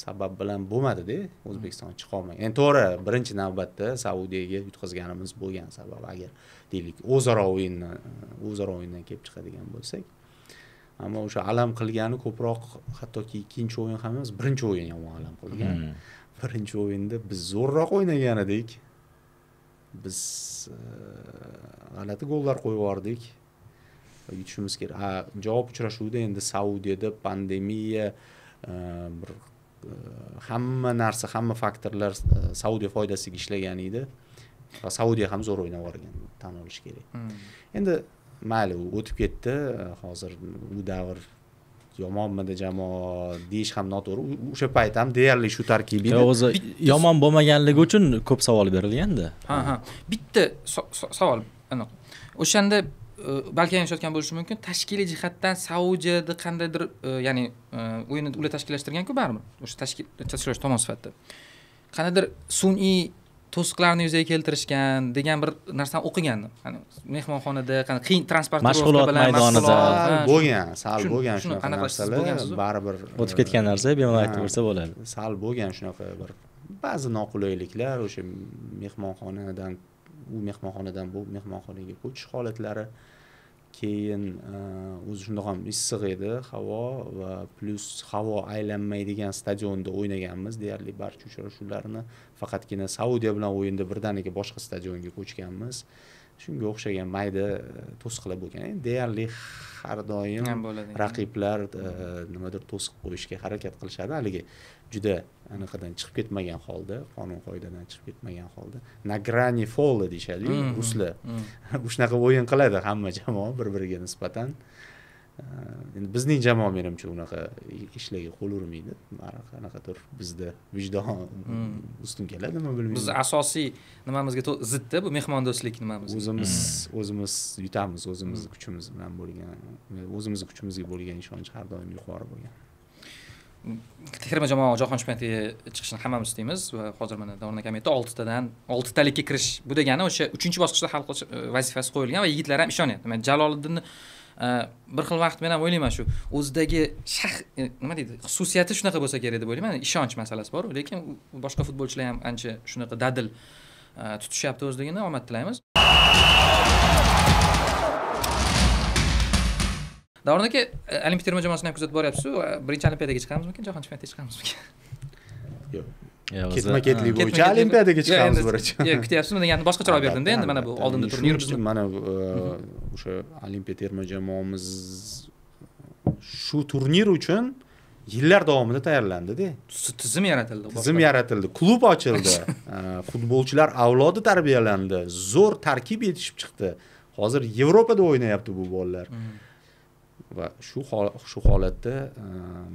sabab bilan bo'lmadida o'zbekiston chiqolmagan endi to'g'ri birinchi navbatda saudiyaga yutqazganimiz bo'lgan sabab agar deylik o'zaro o'yinni o'zaro o'yindan kelib chiqadigan bo'lsak. Ammo o'sha alam qilgani ko'proq hattoki ikkinchi o'yin ham emas birinchi o'yin yomon alam qilgan. Hmm. birinchi o'yinda biz zo'rroq o'ynagan edik biz e, g'alati gollar qo'yib yubordik. Yutishimiz kerak. A javob uchrashuvida endi saudiyada pandemiya e, bir e, hamma narsa hamma faktorlar saudiya foydasiga ishlagan edi. Va saudiya ham zo'r o'ynab yuborgan tan olish kerak. Hmm. endi mayli u o'tib ketdi. Hozir u davr yomonmidi jamoa deyish ham noto'g'ri. O'sha payt ham deyarli shu tarkib edi o'zi yomon bo'lmaganligi uchun ko'p savol berilganda ha ha. Bitta savol aniq. O'shanda e, balki yanglishayotgan bo'lishim mumkin tashkiliy jihatdan saudiyada qandaydir e, ya'ni e, o'yinni ular tashkillashtirganku baribir. O'sha tashkil tashkillash tomon sifatida. Qandaydir sun'iy to'siqlarni yuzaga keltirishgan degan bir narsani o'qigandim mehmonxonada qiyin transportirovka Mashg'ulot bilan maydonida. bo'lgan sal bo'lgan shunaqa narsalar baribir o'tib ketgan narsa bemalol aytib bersa bo'ladi. sal bo'lgan shunaqa bir ba'zi noqulayliklar o'sha mehmonxonadan u mehmonxonadan bu mehmonxonaga ko'chish holatlari keyin eh, o'zi shundoq ham issiq edi havo va plyus havo aylanmaydigan stadionda o'ynaganmiz. Deyarli barcha uchrashuvlarni faqatgina saudiya bilan o'yinda birdaniga boshqa stadionga ko'chganmiz. Shunga o'xshagan mayda eh, to'siqlar bo'lgan. Deyarli har doim raqiblar eh, nimadir to'siq qo'yishga harakat qilishadi. Haligi juda anaqadan chiqib ketmagan holda qonun qoidadan chiqib ketmagan holda na grani fola deyishadiku ruslar Hmm. [laughs] shunaqa o'yin qiladi hamma jamoa bir biriga nisbatan endi bizning jamoa menimcha unaqa ishlarga qo'l urmaydi. Qanaqadir bizda vijdon Mm. ustun keladimi bizni bilmayman asosiy nimamizga zidda bu mehmondo'stlik nimamiz o'zimiz o'zimiz yutamiz o'zimizni kuchimiz bilan bo'lgan o'zimizni kuchimizga bo'lgan ishonch har doim yuqori bo'lgan terma jamoa jahon chempionatiga chiqishini hammamiz istaymiz va hozir mana davron akam aytdi oltitadan oltitalikka kirish. Bu degani o'sha uchinchi bosqichda hal qilish e, vazifasi qo'yilgan va yigitlar ham ishonyapti man jaloliddinni e, bir xil vaqt men ham o'ylayman shu o'zidagi shax e, nima deydi xususiyati shunaqa bo'lsa kerak deb o'ylayman. Ishonch masalasi bor lekin boshqa futbolchilar ham ancha shunaqa dadil tutishyapti o'zligini omad tilaymiz davron aka e, olimpiya terma jamoasini ham kuzatib boryapsizu birinchi olimpiadaga chiqamizmikin jahon chempionatiga chiqamizmikin? Yo'q. Ketma ketlik bo'yicha olimpiadaga chiqamiz birinchi yo'q kutyapsizmi? Degani boshqacharoq berdimda endi mana bu oldinda turnir bizni uchun mana bu, e, o'sha olimpiya terma jamoamiz shu turnir uchun yillar davomida tayyorlandida tizim yaratildi tizim yaratildi klub ochildi e, [laughs] futbolchilar avlodi tarbiyalandi zo'r tarkib yetishib chiqdi. Hozir yevropada o'ynayapti bu bolalar. Mm. Va shu shu holatda e,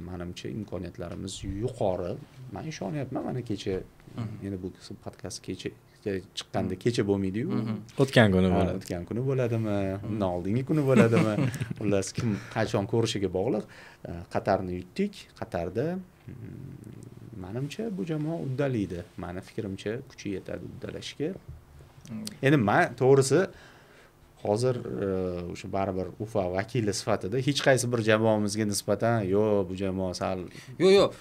manimcha imkoniyatlarimiz yuqori. Man ishonyapman mana kecha endi bu podkast kecha chiqqanda kecha bo'lmaydiyu. Mhm. o'tgan kuni bo'ladi o'tgan kuni bo'ladimi? Undan oldingi kuni bo'ladimi? [laughs] Xullas kim qachon ko'rishiga bog'liq. E, qatarni yutdik. Qatarda mm, manimcha bu jamoa uddalaydi mani fikrimcha kuchi yetadi uddalashga. Endi man to'g'risi hozir e, o'sha baribir ufa vakili sifatida hech qaysi bir jamoamizga nisbatan yo'q bu jamoa sal yo'q yo'q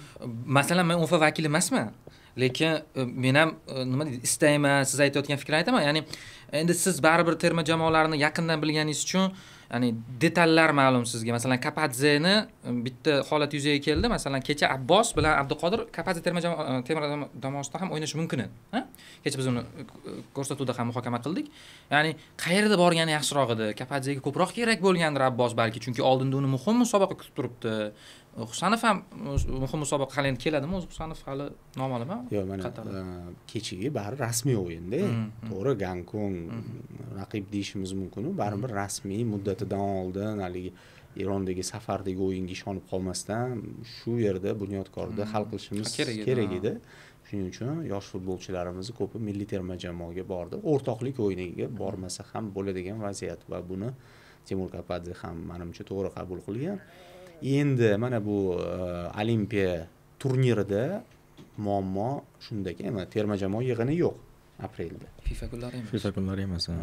masalan men ufa vakili emasman. Lekin e, men ham e, nima deydi istayman siz aytayotgan fikrni aytaman. Ya'ni endi siz baribir terma jamoalarni yaqindan bilganingiz uchun ya'ni detallar ma'lum sizga. Masalan kapadzeni e, bitta holat yuzaga keldi. Masalan kecha abbos bilan abduqodir kapadze terma terma jamoasida ham o'ynashi mumkin edi kecha biz uni ko'rsatuvda ham muhokama qildik. Ya'ni qayerda borgani yaxshiroq edi. Kapadzega ko'proq kerak bo'lgandir abbos balki chunki oldinda uni muhim musobaqa kutib turibdi. Husanov ham muhim musobaqa hali endi keladimi? O'zi husanov hali a? yo'q mana e, kechagi bari rasmiy o'yinda. Mm, to'g'ri gonkong raqib deyishimiz mumkinu. Baribir rasmiy muddatidan oldin haligi erondagi safardagi o'yinga ishonib qolmasdan shu yerda bunyodkorda hal qilishimiz Kerak edi shuning uchun yosh futbolchilarimizni ko'pi milliy terma jamoaga bordi. O'rtoqlik o'yiniga bormasa ham bo'ladigan vaziyat va buni temur kapadze ham manimcha to'g'ri qabul qilgan endi mana bu e, olimpiya turnirida muammo shundaki mana terma jamoa yig'ini yo'q aprelda fifa kunlari emas fifa kunlari emas. E,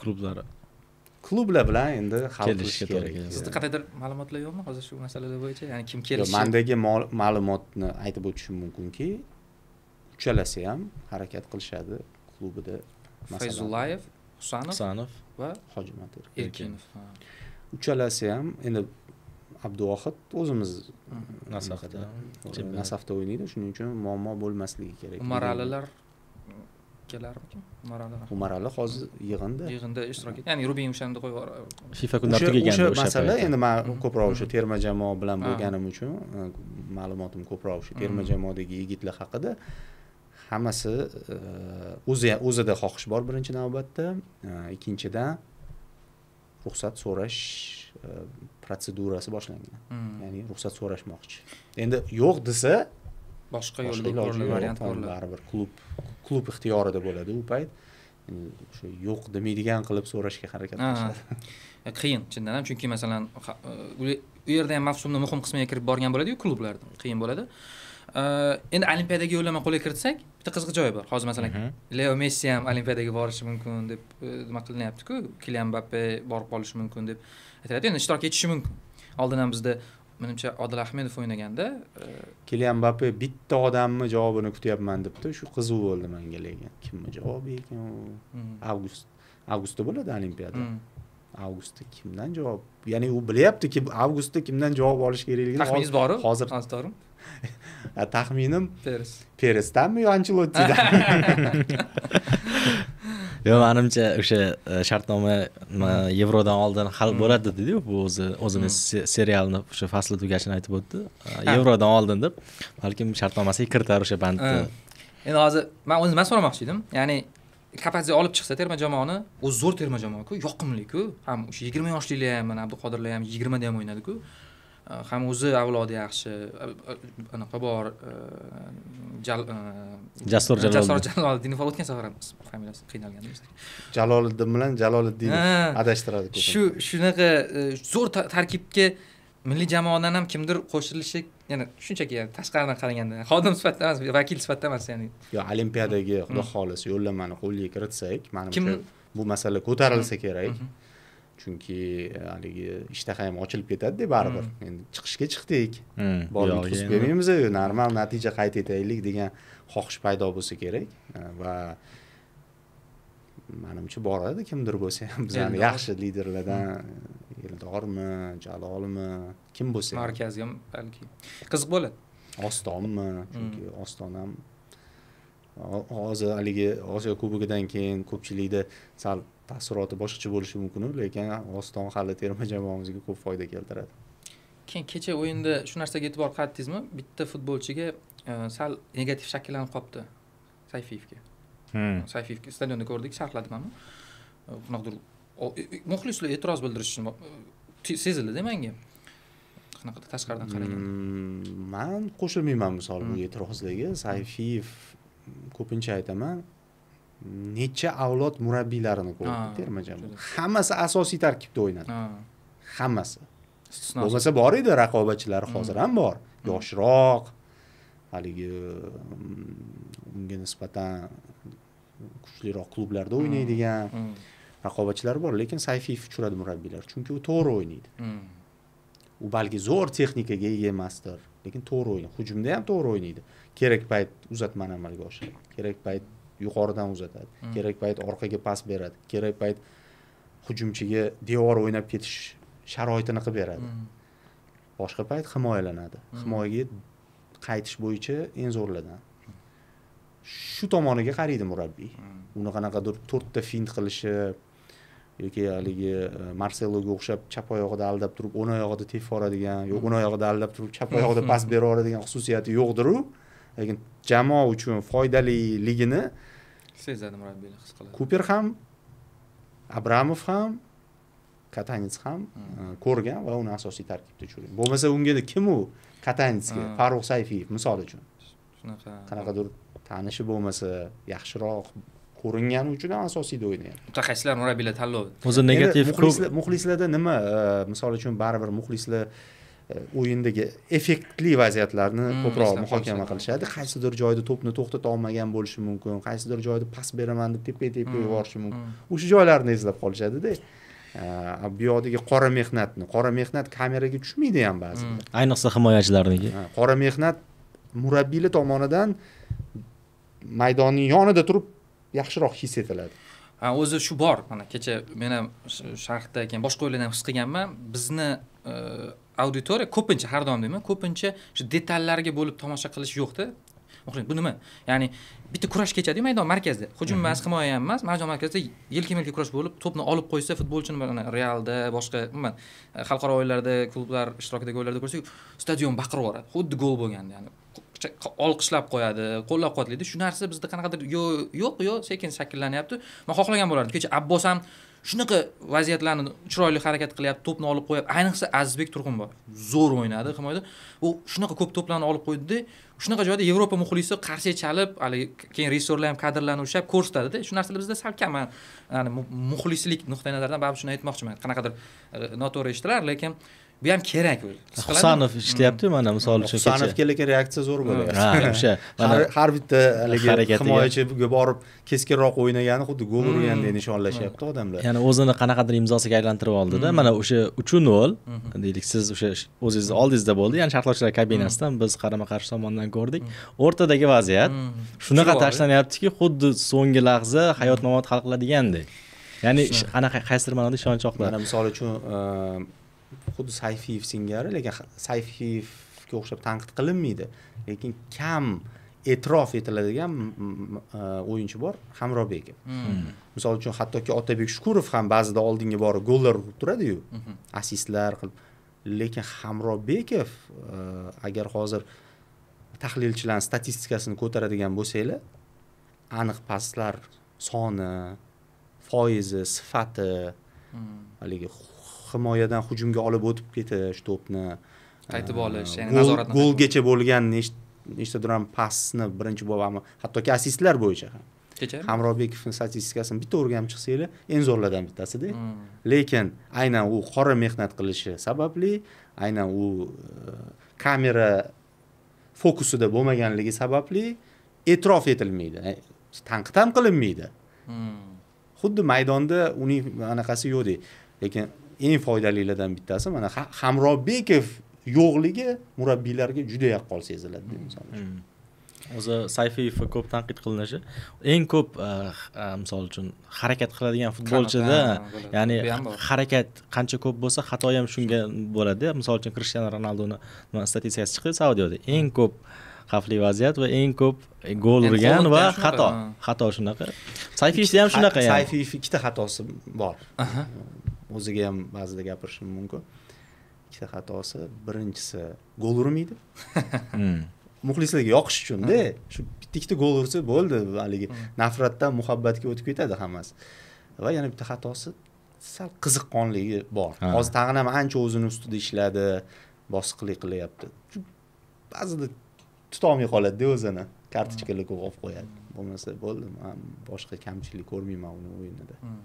klublar klublar bilan endi hal qilish kerak sizda qandaydir ma'lumotlar yo'qmi hozir shu masalalar bo'yicha ya'ni kim Yo'q, kelishi mandagi ma'lumotni aytib o'tishim mumkinki uchalasi ham harakat qilishadi klubida masalan, fayzullayev husanov husanov va hoji Matir. erkinov ha. uchalasi ham endi abduvohid o'zimiz nasafda nasafda o'ynaydi shuning uchun muammo bo'lmasligi kerak. Umaralilar kelarmikin? Umarali umarali hozir yig'inda yig'inda ishtirok etdi. Ya'ni rubin o'shanda qo'yib fifa kunlari o'sha tugaganda o'sha o'sha masala endi man ko'proq o'sha terma jamoa bilan bo'lganim uchun e, ma'lumotim ko'proq o'sha terma jamoadagi yigitlar haqida. Hammasi e, o'zi o'zida xohish bor birinchi navbatda. E, ikkinchidan ruxsat so'rash e, protsedurasi boshlangan. Hmm. ya'ni ruxsat so'rashmoqchi. Endi yo'q desa boshqa yo'q variant baribir klub klub ixtiyorida bo'ladi u payt. O'sha yo'q demaydigan qilib so'rashga harakat Ha. qilishadi. Qiyin chindan ham chunki masalan ha- u yerda ham mavsumni muhim qismiga kirib borgan bo'ladiyu klublarda qiyin bo'ladi. Э, endi olimpiadaga yo'llanma qo'lga kiritsak bitta qiziq joyi bor. Hozir masalan leo messi ham olimpiadaga borishi mumkin deb e, nima qilinyaptiku? Kilian mbappe borib qolishi mumkin deb aytilyapti endi ishtirok etishi mumkin. Oldin ham bizda menimcha odil ahmedov o'ynaganda e, kilian mbappe bitta odamni javobini kutyapman debdi. Shu qiziq bo'ldi menga lekin kimni javobi ekan u? Mm, avgust avgustda bo'ladi olimpiada. Mm. avgustda kimdan javob? Ya'ni u bilyaptiki avgustda kimdan javob olish kerakligini taxminingiz bormi hozir to'g'rimi [laughs] taxminim peres. Peresdanmi yo anchelotidan [laughs] yo'q manimcha o'sha e, shartnoma nima yevrodan oldin hal bo'ladi dediyu bu o'zi o'zini se- serialni o'sha fasli tugashini aytib o'tdi. E, yevrodan oldin deb balkim shartnomasiga kiritar o'sha bandni. Endi hozir man o'zimdan so'ramoqchi edim. Ya'ni kapatze olib chiqsa terma jamoani o'zi zo'r terma jamoaku yoqimliku. Ham o'sha yigirma yoshlilar ham mana abduqodirlar ham yigirmada ham o'ynadiku ham o'zi avlodi yaxshi anaqa bor Jal- uh, Jasur Jaloliddin. jasur jaloliddinov o'tgan safar ham familiyasi qiynalgandim jaloliddin bilan jaloliddin adashtiradi shu shunaqa uh, zo'r ta- tarkibga milliy jamoadan ham kimdir qo'shilishi yana shunchaki tashqaridan qaraganda xodim sifatida emas vakil sifatida emas ya'ni. Yo olimpiadaga xudo xohlasa yo'llanmani qo'lga kiritsak manimcha Kim- bu masala ko'tarilsa kerak. Mhm. Chunki e, haligi ishtaha ham ochilib ketadida baribir. Endi chiqishga chiqdik. Hmm, borib yutqizib endi. bermaymiz normal natija qayd etaylik degan xohish paydo bo'lsa kerak. E, va manimcha boradi kimdir bo'lsa ham. Bizani yaxshi liderlardan eldormi jalolmi kim bo'lsa ham. Markaziy ham balki. Qiziq bo'ladi. Ostonmi? Chunki oston ham ho- hozir haligi osiyo kubogidan keyin ko'pchilikda sal taassuroti boshqacha bo'lishi mumkin lekin oston hali terma jamoamizga ko'p foyda keltiradi. Keyin kecha o'yinda shu narsaga e'tibor qaratdingizmi? Bitta futbolchiga e, sal negativ shakllanib qolibdi sayfiyevga. Hmm. sayfiyevga stadionda ko'rdik sharhladim ham qanaqadir e- e- muxlislar e'tiroz bildirishi sezildida menga qanaqadir tashqaridan qaraganda. Mm, man qo'shilmayman misol bu e'tirozlarga sayfiyev ko'pincha aytaman necha avlod murabbiylarini ko'rdi. Ha, terma jamoa. hammasi asosiy tarkibda o'ynadi. Ha, hammasi. Bo'lmasa bor edi raqobatchilari hozir ham bor. Yoshroq haligi mm, unga nisbatan kuchliroq klublarda o'ynaydigan Hmm, raqobatchilar bor lekin sayfiyev uchradi murabbiylar. Chunki u to'g'ri o'ynaydi. Hmm. u balki zo'r texnikaga ega emasdir lekin to'g'ri o'ynaydi. Hujumda ham to'g'ri o'ynaydi. Kerak payt uzatmani amalga oshiradi. Kerak payt yuqoridan uzatadi. Kerak payt orqaga pas beradi. Kerak payt hujumchiga devor o'ynab ketish sharoitini qilib beradi. Hmm. boshqa payt himoyalanadi. Himoyaga qaytish bo'yicha eng zo'rlardan. Shu tomoniga qaraydi murabbiy. Uni qanaqadir to'rtta fint qilishi yoki haligi e, marseloga o'xshab chap oyog'ida aldab turib o'ng oyog'ida tepib yuboradigan yo o'ng oyog'ida aldab turib chap oyog'ida pas [laughs] berib yuboradigan xususiyati yo'qdiru lekin jamoa uchun foydaliligini sezadi murabbiylar his qiladi. Kuper ham abramov ham katanets ham e, ko'rgan va uni asosiy tarkibda tushirgan. Bo'lmasa unga kim u? Katanetsga Ha. farruh sayfiyev misol uchun. Shunaqa. Qanaqadir tanishi bo'lmasa yaxshiroq ko'ringani uchun ham asosiyda o'ynayapti mutaxassislar murabbiylar tanlovi? O'zi negativ muxlislarda nima? E, misol uchun baribir muxlislar o'yindagi effektli vaziyatlarni Hmm, ko'proq muhokama qilishadi. Qaysidir joyda to'pni to'xtata olmagan bo'lishi mumkin qaysidir joyda pas beraman deb tepa tepa yuborishi mumkin. o'sha joylarni eslab qolishadida E, bu yoqdagi qora mehnatni qora mehnat kameraga tushmaydi ham ba'zida. Ayniqsa himoyachilarniki qora mehnat murabbiylar tomonidan maydonning yonida turib yaxshiroq his etiladi. Ha o'zi shu bor mana kecha men ham sh- sharhda keyin boshqa o'yinlarda ham his qilganman. Bizni e, auditoriya ko'pincha har doim deyman ko'pincha shu detallarga bo'lib tomosha qilish yo'qda. Bu nima? Ya'ni bitta kurash kechadiyu maydon markazida hujum emas himoya ham emas maydon markazida yelkama yelka kurash bo'lib to'pni olib qo'ysa futbolchini mana realda boshqa umuman e, xalqaro o'yinlarda klublar ishtirokidagi o'yinlarda ko'rsak stadion baqirib yuboradi. Xuddi gol bo'lganda ya'ni olqishlab qo'yadi qo'llab quvvatlaydi. Shu narsa bizda qanaqadir yo'q yo'q sekin shakllanyapti man xohlagan bo'lardim. Kecha abbos ham shunaqa vaziyatlarni chiroyli harakat qilyapti to'pni olib qo'yapti ayniqsa azizbek turg'unboyev zo'r o'ynadi himoyada u shunaqa ko'p to'plarni olib qo'ydida shunaqa joyda yevropa muxlisi qarshiga chalib haligi keyin rejissyorlar ham kadrlarni ushlab ko'rsatadida shu narsalar bizda sal kam muxlislik nuqtai nazaridan baribir shuni aytmoqchiman. Qanaqadir e, noto'g'ri eshitilar lekin bu ham kerak. Husanov ishlayapti mana misol uchun husanovga lekin reaksiya zo'r bo'lyapti ha o'sha [laughs] har bitta haligi himoyachiga borib keskinroq o'ynagani xuddi gol hmm. urgandek nishonlashyapti odamlar. Ya'ni o'zini qanaqadir imzosiga aylantirib oldida hmm. mana o'sha uch nol. Deylik siz o'sha o'zingizni oldingizda bo'ldi. Ya'ni sharhlovchilar kabinasidan biz qarama qarshi tomondan ko'rdik. Hmm. o'rtadagi vaziyat shunaqa tashlanyaptiki xuddi so'nggi lahza hayot mamot hal qiladigandek ya'ni anaqa qaysidir ma'noda ishonch oqladi mana misol uchun xuddi sayfiyev singari lekin sayfiyevga o'xshab tanqid qilinmaydi lekin kam e'tirof etiladigan o'yinchi bor hamrobekov hmm. misol uchun hattoki otabek shukurov ham ba'zida oldinga borib gollar urib turadiyu hmm. assistlar qilib lekin hamrobekov agar hozir tahlilchilarni statistikasini ko'taradigan bo'lsanglar aniq paslar soni foizi sifati hmm. haligi himoyadan hujumga olib o'tib ketish to'pni qaytib olish ya'ni nazoratni golgacha bo'lgan nechtadir ham pasni birinchi bo'lib hattoki assistlar bo'yicha ham. Kecha? Hamrobekovni statistikasini bitta o'rganib chiqsanglar eng zo'rlardan bittasida hmm. lekin aynan u qora mehnat qilishi sababli aynan u e, kamera fokusida bo'lmaganligi sababli e'tirof etilmaydi tanqid ham qilinmaydi. Hmm. xuddi maydonda uning anaqasi yo'qdek lekin eng foydalilardan bittasi mana hamrobekov yo'qligi murabbiylarga juda yaqqol seziladi misol uchun. Hmm. o'zi sayfiyevga ko'p tanqid qilinishi. Eng ko'p e, e, misol uchun harakat qiladigan futbolchida ya'ni harakat qancha ko'p bo'lsa xato ham shunga bo'ladi. Misol uchun krishtianu ronaldoni statistikasi chiqdi saudiyada. Eng ko'p xavfli vaziyat va eng ko'p gol urgan va xato. Xato shunaqa. Sayfiyevda ham shunaqa sayfiyev ikkita xatosi bor o'ziga ham ba'zida gapirishim mumkin. Ikkita xatosi birinchisi gol urmaydi [laughs] hmm. muxlislarga yoqish uchunda shu bitta ikkita gol ursa bo'ldi haligi hmm. nafratdan muhabbatga o'tib ketadi hammasi. Va yana bitta xatosi sal qiziqqonligi bor. Hozir tag'in ham ancha o'zini ustida ishladi bosiqlik qilyapti. Ba'zida tutolmay qoladida o'zini. Kartochkalar ko'p olib qo'yadi. Bo'lmasa bo'ldi man boshqa kamchilik ko'rmayman uni o'yinida. Hmm.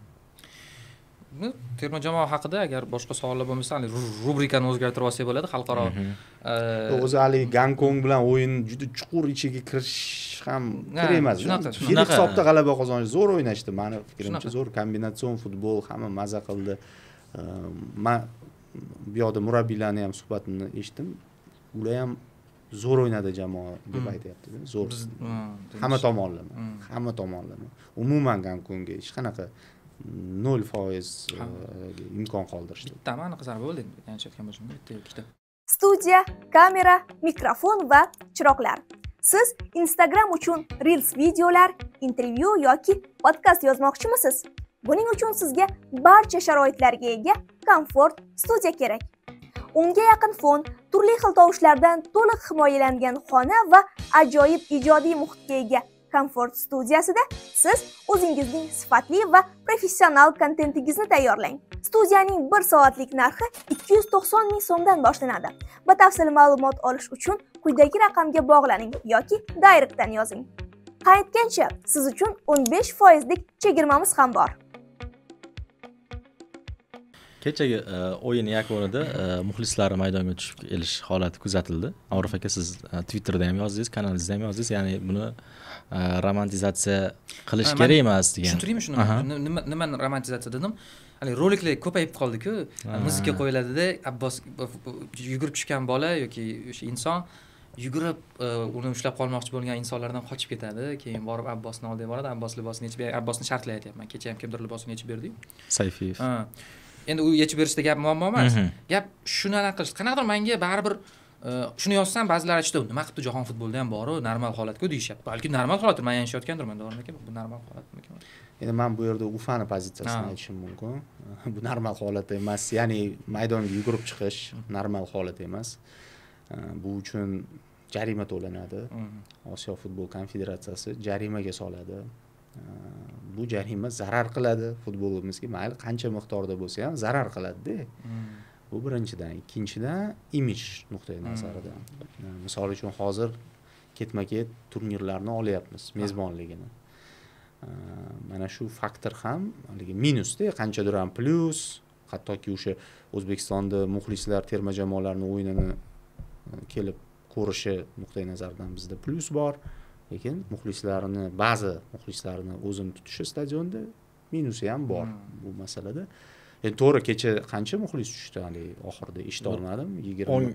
Terma jamoa haqida agar boshqa savollar bo'lmasa rubrikani o'zgartirib olsak bo'ladi xalqaro o'zi haligi gonkong bilan o'yin juda chuqur ichiga kirish ham kerak emas shunaqa yirik hisobda g'alaba qozonish zo'r o'ynashdi mani fikrimcha zo'r. Kombinatsion futbol hamma maza qildi. Man bu yoqda murabbiylarni ham suhbatini eshitdim. Ular ham zo'r o'ynadi jamoa deb aytyaptida zo'r. Hamma tomonlama hamma tomonlama. Umuman gonkongga hech qanaqa nol foiz e, imkon qoldirishdi. Bittami anaqa zarba bo'ldi yanlış aytgan bo'lsam bitta ikkita. Studiya kamera mikrofon va chiroqlar. Siz instagram uchun reels videolar intervyu yoki podkast yozmoqchimisiz? Buning uchun sizga barcha sharoitlarga ega komfort studiya kerak. Unga yaqin fon turli xil tovushlardan to'liq himoyalangan xona va ajoyib ijodiy muhitga ega komfort studiyasida siz o'zingizning sifatli va professional kontentingizni tayyorlang. Studiyaning bir soatlik narxi 290 ming so'mdan boshlanadi. Batafsil ma'lumot olish uchun quyidagi raqamga bog'laning yoki dayrektdan yozing. Qaytgancha siz uchun 15 foizlik chegirmamiz ham bor. Kechagi e, o'yin yakunida e, muxlislar maydonga tushib kelish holati kuzatildi. Orif aka siz e, twitterda ham yozdingiz kanalingizda ham yozdingiz ya'ni buni romantizatsiya qilish kerak emas degan. tushuntiraymi shuni? Nimani romantizatsiya dedim. Haligi roliklar ko'payib qoldiku. Muzika qo'yiladida abbos yugurib tushgan bola yoki o'sha inson yugurib uni ushlab qolmoqchi bo'lgan insonlardan qochib ketadi. Keyin borib abbosni oldiga boradi. Abbos libosini yechib abbosni shartlar aytyapman kecha ham kimdir libosini yechib berdiyu. Sayfiyev. Endi u yechib berishda gap muammo emas. Gap shuni anaqa qilish qanaqadir manga baribir shuni yozsam ba'zilar aytishdi nima qilibdi jahon futbolida ham boru normal holatku deyishyapti. Balki normal holatdir man yanglishayotgandirman davron aka bu normal holatmikan endi man bu yerda ufani pozitsiyasini aytishim mumkin. [laughs] Bu normal holat emas. Ya'ni maydonga yugurib chiqish normal holat emas. Bu uchun jarima to'lanadi. Osiyo futbol konfederatsiyasi jarimaga soladi. Bu jarima zarar qiladi futbolimizga. Mayli qancha miqdorda bo'lsa ham zarar qiladida. Bu birinchidan. Ikkinchidan imij nuqtai nazaridan Э, misol uchun hozir ketma ket turnirlarni olyapmiz mezbonligini. Mana shu faktor ham haligi minusda qanchadir ham plyus hattoki o'sha o'zbekistonda muxlislar terma jamoalarni o'yinini e, kelib ko'rishi nuqtai nazaridan bizda plyus bor. Lekin muxlislarni ba'zi muxlislarni o'zini tutishi stadionda minusi ham bor bu masalada endi to'g'ri kecha qancha muxlis tushdi haligi oxirida eshitolmadim yigirma o'n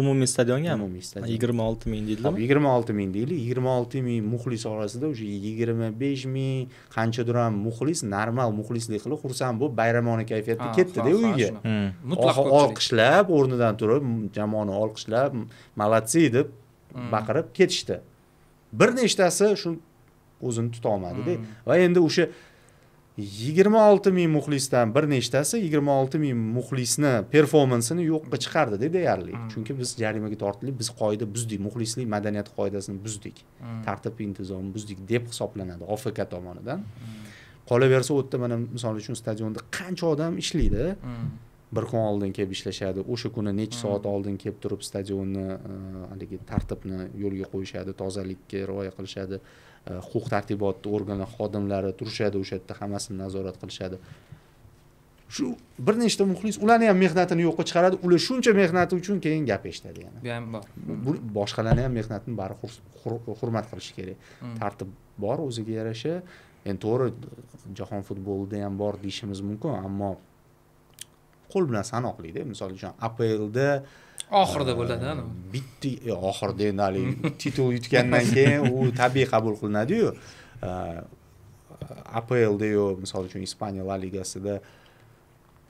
umumiy stadionga Umumiy stadion. yigirma olti ming Hop, deydilarmi yigirma olti ming deylik. Yigirma olti ming muxlis orasida o'sha yigirma besh ming qanchadir ham muxlis normal muxlislik qilib xursand bo'lib bayramona kayfiyatda ketdida uyga mutlaq olqishlab o'rnidan turib jamoani olqishlab молодцы deb Hmm. baqirib ketishdi. Bir nechtasi shu o'zini tutolmadida Hmm. va endi o'sha yigirma olti ming muxlisdan bir nechtasi yigirma olti ming muxlisni performansini yo'qqa chiqardida deyarli. Hmm. chunki biz jarimaga tortilib biz qoida buzdik muxlislik madaniyati qoidasini buzdik. Hmm. tartib intizomni buzdik deb hisoblanadi ofk tomonidan. Qolaversa u yerda mana misol uchun stadionda qancha odam ishlaydi? Bir kun oldin kelib ishlashadi o'sha kuni necha Hmm. soat oldin kelib turib stadionni e, haligi tartibni yo'lga qo'yishadi tozalikka rioya qilishadi huquq tartibot organi xodimlari turishadi o'sha yerda hammasini nazorat qilishadi. Shu bir nechta muxlis ularni ham mehnatini yo'qqa chiqaradi ular shuncha mehnati uchun keyin gap eshitadi yana. Bu ham bor. Boshqalarni ham mehnatini bari hur- hur- hurmat qilish kerak. Mhm. tartib bor o'ziga yarasha. Endi to'g'ri jahon futbolida ham bor deyishimiz mumkin ammo qo'l bilan sanoqlida. Misol uchun aplda oxirida bo'ladi bitta e, oxirida endi haligi titul yutgandan keyin u tabiiy qabul qilinadiyu. Apldayu misol uchun ispaniya la ligasida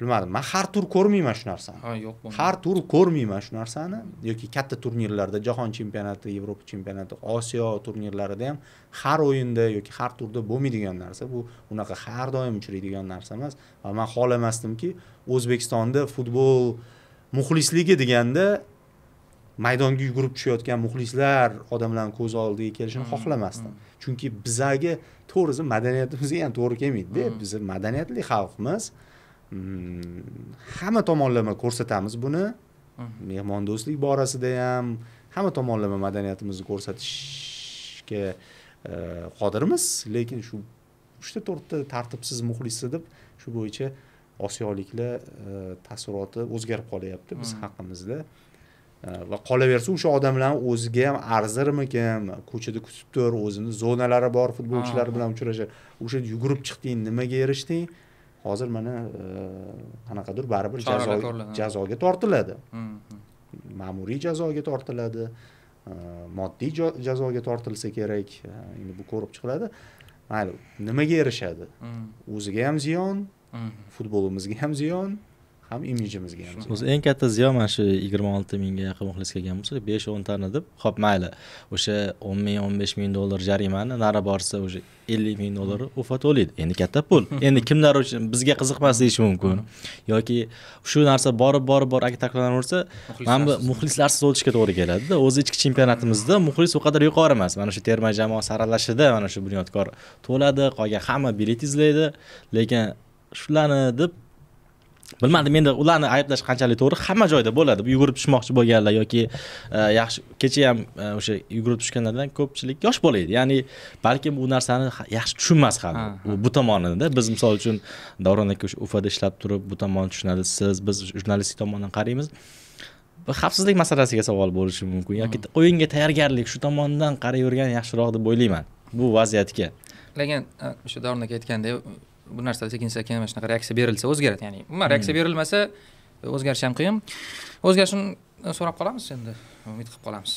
bilmadim man har tur ko'rmayman shu narsani. Ha yo'q har tur ko'rmayman shu narsani yoki katta turnirlarda jahon chempionati yevropa chempionati osiyo turnirlarida ham har o'yinda yoki har turda bo'lmaydigan narsa. Bu unaqa har doim uchraydigan narsa emas. Va man xohlamasdimki o'zbekistonda futbol muxlisligi deganda maydonga yugurib tushayotgan muxlislar odamlarni ko'z oldiga kelishini xohlamasdim chunki bizaga to'g'risi madaniyatimizga ham to'g'ri kelmaydida. Biz madaniyatli xalqmiz. Mm, hamma tomonlama ko'rsatamiz buni. Mehmondo'stlik borasida ham hamma tomonlama madaniyatimizni ko'rsatishga e, qodirmiz. Lekin shu uchta to'rtta tartibsiz muxlisi deb shu bo'yicha osiyoliklar e, taassuroti o'zgarib qolyapti biz haqimizda. E, va qolaversa o'sha odamlarni o'ziga ham arzirmikin ko'chada kutib tur o'zini zonalari bor futbolchilar bilan uchrashadi o'sha yugurib chiqding nimaga erishding? Hozir mana e, qanaqadir baribir jazoga tortiladi. Mhm. ma'muriy jazoga tortiladi. Moddiy jazoga tortilsa kerak. Endi bu ko'rib chiqiladi. Mayli nimaga erishadi? O'ziga ham ziyon. Futbolimizga ham ziyon ham imijimizga ham ziyon. o'zi eng katta ziyon mana shu yigirma olti mingga yaqin muxlis kelgan bo'lsa besh o'ntani deb ho'p mayli. O'sha o'n ming o'n besh ming dollar jarimani nari borsa o'sha ellik ming dollar ufa to'laydi endi katta pul endi kimlar uchun bizga qiziqmas deyishi mumkin yoki shu narsa borib borib borib agar takrorlanaversa mana bu muxlislarsiz o'tishga to'g'ri keladida o'zi ichki chempionatimizda muxlis u qadar yuqori emas mana shu terma jamoa saralashida mana shu bunyodkor to'ladi qolgan hamma bilet izlaydi lekin shularni deb bilmadim. Endi ularni ayblash qanchalik to'g'ri? Hamma joyda bo'ladi. Bu yugurib tushmoqchi bo'lganlar yoki e, yaxshi kecha ham e, o'sha yugurib tushganlardan ko'pchilik yosh bola edi ya'ni balkim bu narsani yaxshi tushunmas hali Ha, bu, tomonida biz misol uchun davron aka o'sha ufada ishlab turib bu tomonni tushunadi siz biz jurnalistlik tomondan qaraymiz. Xavfsizlik masalasiga savol bo'lishi mumkin. Yoki o'yinga tayyorgarlik shu tomondan qarayvergan yaxshiroq deb o'ylayman bu vaziyatga. Lekin e, o'sha davron aka aytgandek bu narsa sekin sekin mana shunaqa reaksiya berilsa o'zgaradi. Ya'ni umuman reaksiya berilmasa e, o'zgarishi ham qiyin. O'zgarishini e, so'rab qolamiz endi. Umid qilib qolamiz.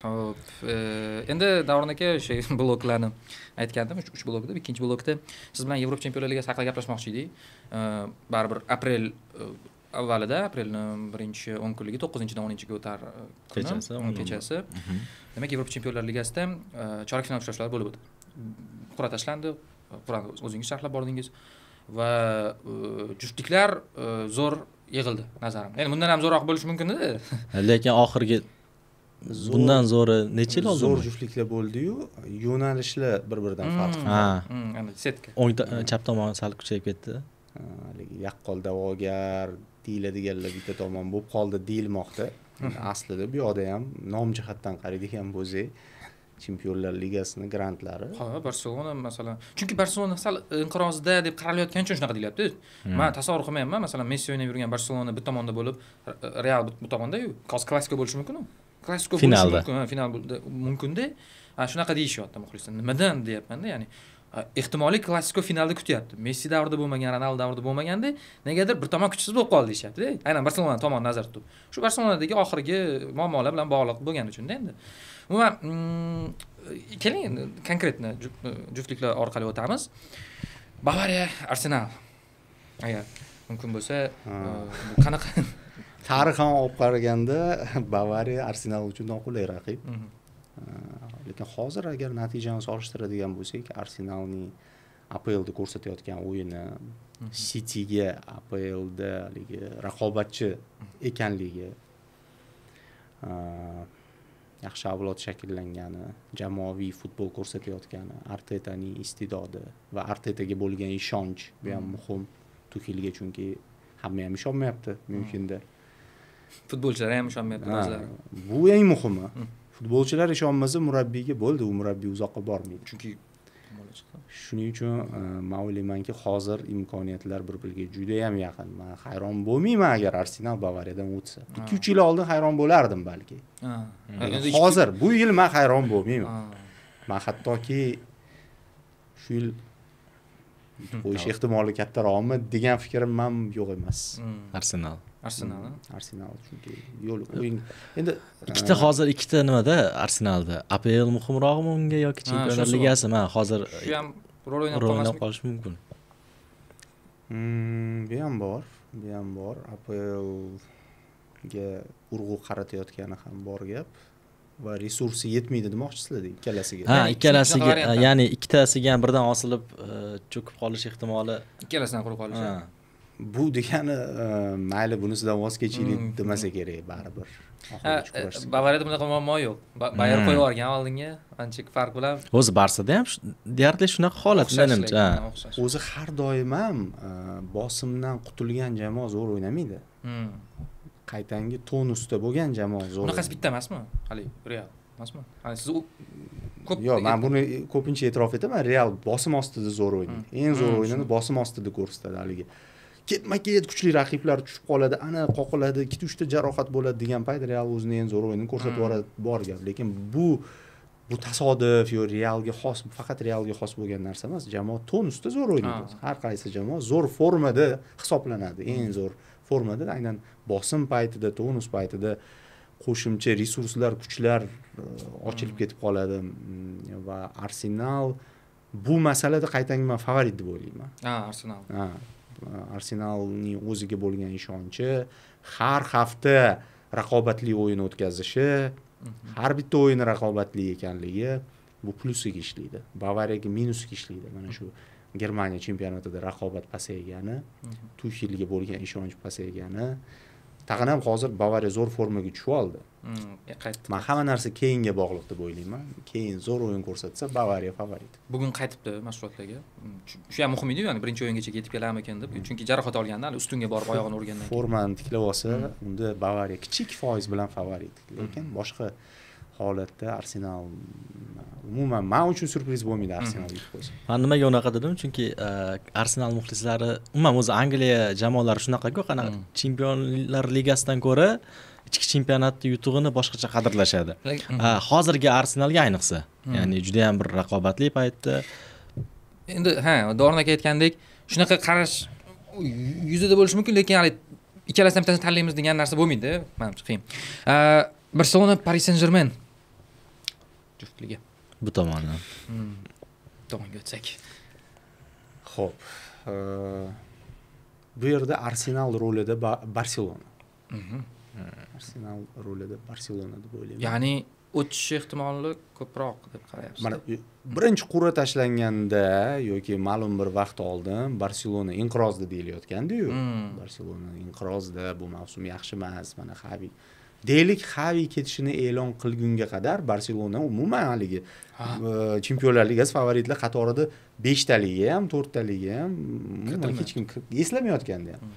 Hop, e, endi davron aka o'sha [laughs] bloklarni aytgandim. Uch uch blokda ikkinchi blokda siz bilan yevropa chempionlar ligasi haqida gaplashmoqchi edik. E, baribir aprel avvalida aprelni birinchi o'n kunligi to'qqizinchidan o'ninchiga o'tar kuni, Kechasi, kechasi. Demak yevropa chempionlar ligasida e, chorak final uchrashuvlari bo'lib o'tdi. Qur'a tashlandi qur'ani o'zingiz sharhlab bordingiz va juftliklar zo'r yig'ildi nazarimda. Endi bundan ham zo'roq bo'lishi mumkin edi. [laughs] Lekin oxirgi bundan zo'ri necha yil oldin zo'r juftliklar bo'ldiyu yo'nalishlar bir biridan farq Mm. ha. ana setka. O'ng chap tomoni sal kuchayib ketdi. Ha, haligi yaqqol da'vogar deyiladiganlar bitta tomon bo'lib qoldi deyilmoqda. Aslida bu yoqda ham nom jihatdan qaraydigan bo'lsak chempionlar ligasini grantlari ha barselona masalan. Chunki barselona sal inqirozda deb qaralayotgani uchun shunaqa deyilyapti man tasavvur qilmayapman masalan messi o'ynab yurgan barselona bir tomonda bo'lib real bu tomondayu hozir klassiko bo'lishi mumkin bo'lishi Finalda. mumkin ha, final bo'ldi- mumkinda shunaqa deyishyapti muxlislar. Nimadan deyapmanda ya'ni ehtimoliy klassiko finalda kutyapti. Messi davrida bo'lmagan ronaldo davrida bo'lmaganda negadir bir tomon kuchsiz bo'lib qoldi deyishyaptida. Aynan barselona tomon nazarda tutib shu barselonadagi oxirgi muammolar bilan bog'liq bo'lgani uchunda endi. Umuman keling endi konkretno juftliklar orqali o'tamiz. Bavariya arsenal. Agar mumkin bo'lsa bu qanaqa tarixan olib qaraganda bavariya arsenal uchun noqulay raqib. Mhm. Lekin hozir agar natijani solishtiradigan bo'lsak arsenalning aplda ko'rsatayotgan o'yini sityga aplda haligi raqobatchi ekanligi a, yaxshi avlod shakllangani jamoaviy futbol ko'rsatayotgani artetaning iste'dodi va artetaga bo'lgan ishonch bu ham muhim tuxilga chunki hamma ham ishonmayapti mюнхenda futbolchilar ham ishonmayapti Ha, ba'zilari. bu eng muhimi futbolchilar ishonmasa murabbiyga bo'ldi. U murabbiy uzoqqa bormaydi. Chunki shuning uchun e, man o'ylaymanki hozir imkoniyatlar bir biriga judayam yaqin. Man hayron bo'lmayman agar arsenal bavariyadan o'tsa. Ikki uch yil oldin hayron bo'lardim balki. Hozir bu yil man hayron bo'lmayman. Man hattoki shu yil [laughs] qo'yish ehtimoli kattaroqmi degan fikrim ham yo'q emas. Hmm. arsenal arsenal ha? arsenal chunki yo'l o'yin endi ikkita hozir ikkita nimada arsenalda? Apl muhimroqmi unga yoki chempionlar ligasimi ha hozir shu ham rol o'ynab rol o'ynab qolmasmi qolishi mumkin. Mm, bu ham bor bu ham bor. Aplga urg'u qaratayotgani ham bor gap. Va resursi yetmaydi demoqchisizlar ikkalasiga. Ha ikkalasiga. ya'ni ikkitasiga ham birdan osilib e, cho'kib qolish ehtimoli ikkalasidan quruq qolish ha. Bu degani e, mayli bunisidan voz kechaylik Mm. demasa kerak baribir. E, bavariyada bunaqa muammo yo'q. Ba- bayer qo'yib yuborgan oldinga ancha farq bilan. O'zi barsada ham deyarli shunaqa holat menimcha o'zi har doim ham e, bosimdan qutulgan jamoa zo'r o'ynamaydi. Hmm. qaytangi tonusda bo'lgan jamoa zo'r bunaqasi bitta emasmi? Haligi real emasmi? Siz u ko'p yo'q man buni ko'pincha e'tirof etaman. Real bosim ostida zo'r o'ynaydi. Eng zo'r o'yinini bosim ostida ko'rsatadi haligi ketma ket kuchli raqiblar tushib qoladi. Ana qoqiladi ikkita uchta jarohat bo'ladi degan payt real o'zini eng zo'r o'yinini ko'rsatib Hmm. yuboradi bor gap lekin bu bu tasodif yo realga xos faqat realga xos bo'lgan narsa emas. Jamoa tonusda zo'r o'ynaydi. Ha. har qaysi jamoa zo'r formada hisoblanadi. Eng zo'r formada aynan bosim paytida tonus paytida qo'shimcha resurslar kuchlar e, ochilib ketib qoladi. Mm, va arsenal bu masalada qaytanga man favorit deb o'ylayman. Ha arsenal. Ha arsenalning o'ziga bo'lgan ishonchi har hafta raqobatli o'yin o'tkazishi har bitta o'yini raqobatli ekanligi bu plusiga ishlaydi. Bavariyaga minusiga ishlaydi. Mana shu germaniya chempionatida raqobat pasaygani tuxilga bo'lgan ishonch pasaygani tag'in ham hozir bavariya zo'r formaga tushib oldi. Hmm, e, qaytdi. Man hamma narsa keyinga bog'liq deb o'ylayman keyin zo'r o'yin ko'rsatsa bavariya favorit. Bugun qaytibdi mashg'ulotlarga. Hmm, shu- ham muhim ediyu ya'ni birinchi o'yingacha yetib kelarmikan deb. Chunki jarohat olganda hali ustunga borib oyog'ini urgandan keyin. Formani tiklab olsa unda bavariya kichik foiz bilan favorit. Lekin boshqa holatda arsenal umuman man uchun syurpriz bo'lmaydi arsenal yutib qo'ysa man nimaga unaqa dedim? Chunki e, arsenal muxlislari umuman o'zi angliya jamoalari shunaqaku qanaqa chempionlar ligasidan ko'ra ichki chempionatni yutug'ini boshqacha qadrlashadi. Ha, hozirgi arsenalga ayniqsa. Ya'ni juda yam bir raqobatli paytda. Endi ha dorin aka aytgandek shunaqa qarash yuzida bo'lishi mumkin lekin hali ikkalasidan bittasini tanlaymiz degan narsa bo'lmaydi. Manimcha qiyin A, barselona paris sen jermen juftligi bu tomoni tomonga o'tsak. Ho'p bu yerda arsenal rolida Ba- barselona. Arsenal rolida barselona deb o'ylayman. Ya'ni o'tishi ehtimoli ko'proq deb qarayapsiz. Mana birinchi qur'a tashlanganda yoki ma'lum bir vaqt oldin barselona inqirozda deyilayotgandiyu. Hmm. barselona inqirozda bu mavsum yaxshi emas mana xavi deylik xavi ketishini e'lon qilgunga qadar barselona umuman haligi Ha. e, chempionlar ligasi favoritlar qatorida beshtaligi ham to'rttaligi ham umuman hech kim eslamayotganda ham.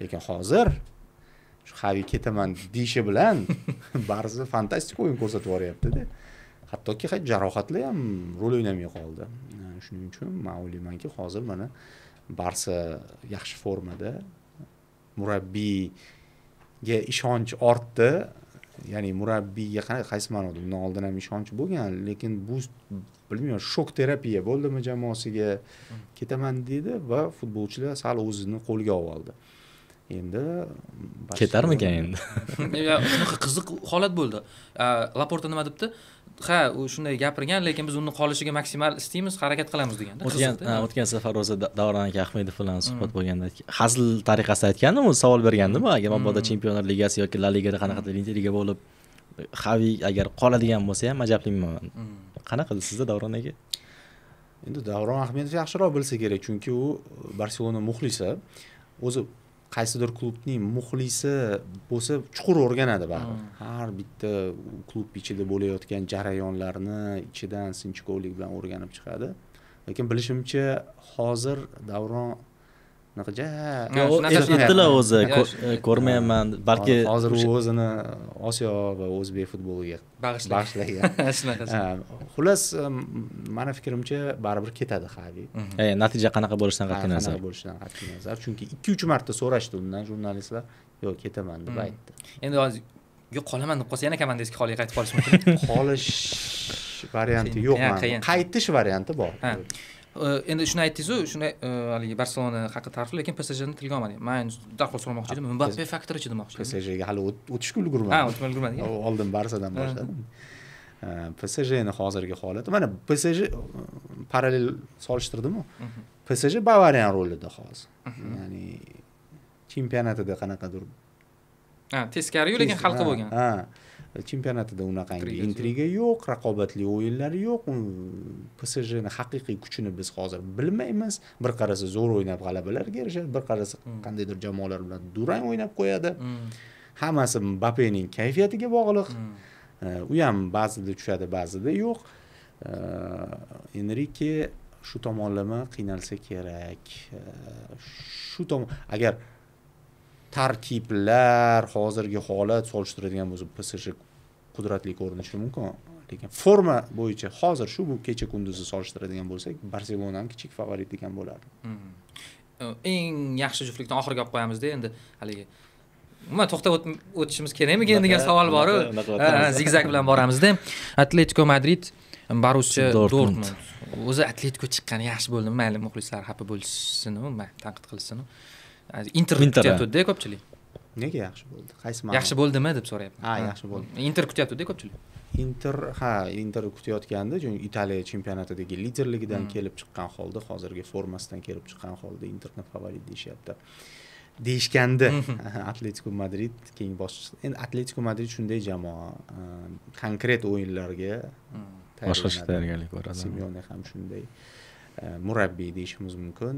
Lekin hozir shu xavi ketaman deyishi bilan [laughs] barsa fantastik o'yin ko'rsatib yuboryaptida hattoki ha- jarohatlar ham rol o'ynamay qoldi. E, shuning uchun man o'ylaymanki hozir mana barsa yaxshi formada murabbiyga ishonch ortdi. Ya'ni murabbiyga qanaqa qaysi ma'noda? Undan oldin ham ishonch bo'lgan lekin bu bilmayman shok terapiya bo'ldimi jamoasiga? Ketaman dedi va futbolchilar sal o'zini qo'lga olib oldi endi ketarmikan endi? [laughs] Shunaqa qiziq holat bo'ldi. Laporta nima debdi? Ha u shunday gapirgan lekin biz uni qolishiga maksimal istaymiz harakat qilamiz deganda o'tgan o'tgan safar o'zi Da- davron aka ahmedov bilan suhbat bo'lganda aytgan- hazil tariqasida aytgandim o'zi savol bergandim agar mabodo chempionlar ligasi yoki la ligada qanaqadir intriga bo'lib xavi agar qoladigan bo'lsa ham ajablanmayman qanaqa sizda davron aka? Endi davron ahmedov yaxshiroq bilsa kerak chunki u barselona muxlisi o'zi qaysidir klubning muxlisi bo'lsa chuqur o'rganadi baribir har bitta klub ichida bo'layotgan jarayonlarni ichidan sinchkovlik bilan o'rganib chiqadi. Lekin bilishimcha hozir davron unaqa o'zi ko'rmayapman balki hozir u o'zini osiyo va o'zbek futboliga bag'ishlagan shunaqa Ha, xullas mani fikrimcha baribir ketadi xavi e, natija qanaqa bo'lishidan qat'iy nazar qanaqa bo'lishidan qat'iy nazar chunki ikki uch marta so'rashdi undan jurnalistlar yo'q ketaman deb aytdi endi hozir yo'q qolaman deb qolsa yana komandangizga holiga qaytib qolish mumkin qolish varianti yo'q qaytish varianti bor endi shuni aytdingizu shunday ö, haligi barselona haqida ta'riflab lekin psjni tilga olmading man darhol so'ramoqchi edim mbappe faktorichi demoqchi edim. Psjga hali o't- o'tishga ha ulgurmadi. O'tib ulgurmadik O- oldin barsadan boshladim. Psjni hozirgi holati mana psj parallel solishtirdimu Mhm. psj bavarian rolida hozir ya'ni chempionatida qanaqadir ha teskariyu lekin Tez- xalqi ha, bo'lgan. ha chempionatida unaqangi intriga yo'q raqobatli o'yinlar yo'q psjni haqiqiy kuchini biz hozir bilmaymiz. Bir qarasa zo'r o'ynab g'alabalarga erishadi bir qarasa Hmm. qandaydir jamoalar bilan durang o'ynab qo'yadi. Mm, hammasi mbapening kayfiyatiga bog'liq. Mm. Uh, u ham ba'zida tushadi ba'zida yo'q. Enrike shu tomonlama qiynalsa kerak. Shu tomon agar tarkiblar hozirgi holat solishtiradigan bo'lsa psj qudratli ko'rinishi mumkin. Lekin forma bo'yicha hozir shu bu kecha kunduzi solishtiradigan bo'lsak barselona ham kichik favorit degan bo'lardi. Mm. Ö, eng yaxshi juftlikdan oxiriga olib qo'yamizda endi haligi umuman to'xtab o't- o'tishimiz kerakmikan degan savol boru. zigzag bilan boramizda. Atletico madrid borussiya Dortmund. o'zi atletico chiqqani yaxshi bo'ldimi mayli muxlislar xafa bo'lishsin tanqid qilishsin inter Inter, kutyaptida ko'pchilik nega yaxshi bo'ldi? Qaysi ma'no? Yaxshi bo'ldimi deb so'rayapman. Ha, yaxshi bo'ldi. inter kutyaptida ko'pchilik inter ha inter kutayotgandi chunki italiya chempionatidagi liderligidan Hmm. kelib chiqqan holda hozirgi formasidan kelib chiqqan holda interni favorit deyishyapti. Deyishgandi. [laughs] Atletiko madrid keng boshchi endi atletiko madrid shunday jamoa konkret o'yinlarga boshqacha tayyorgarlik ko'radi. Simeone ham shunday murabbiy deyishimiz mumkin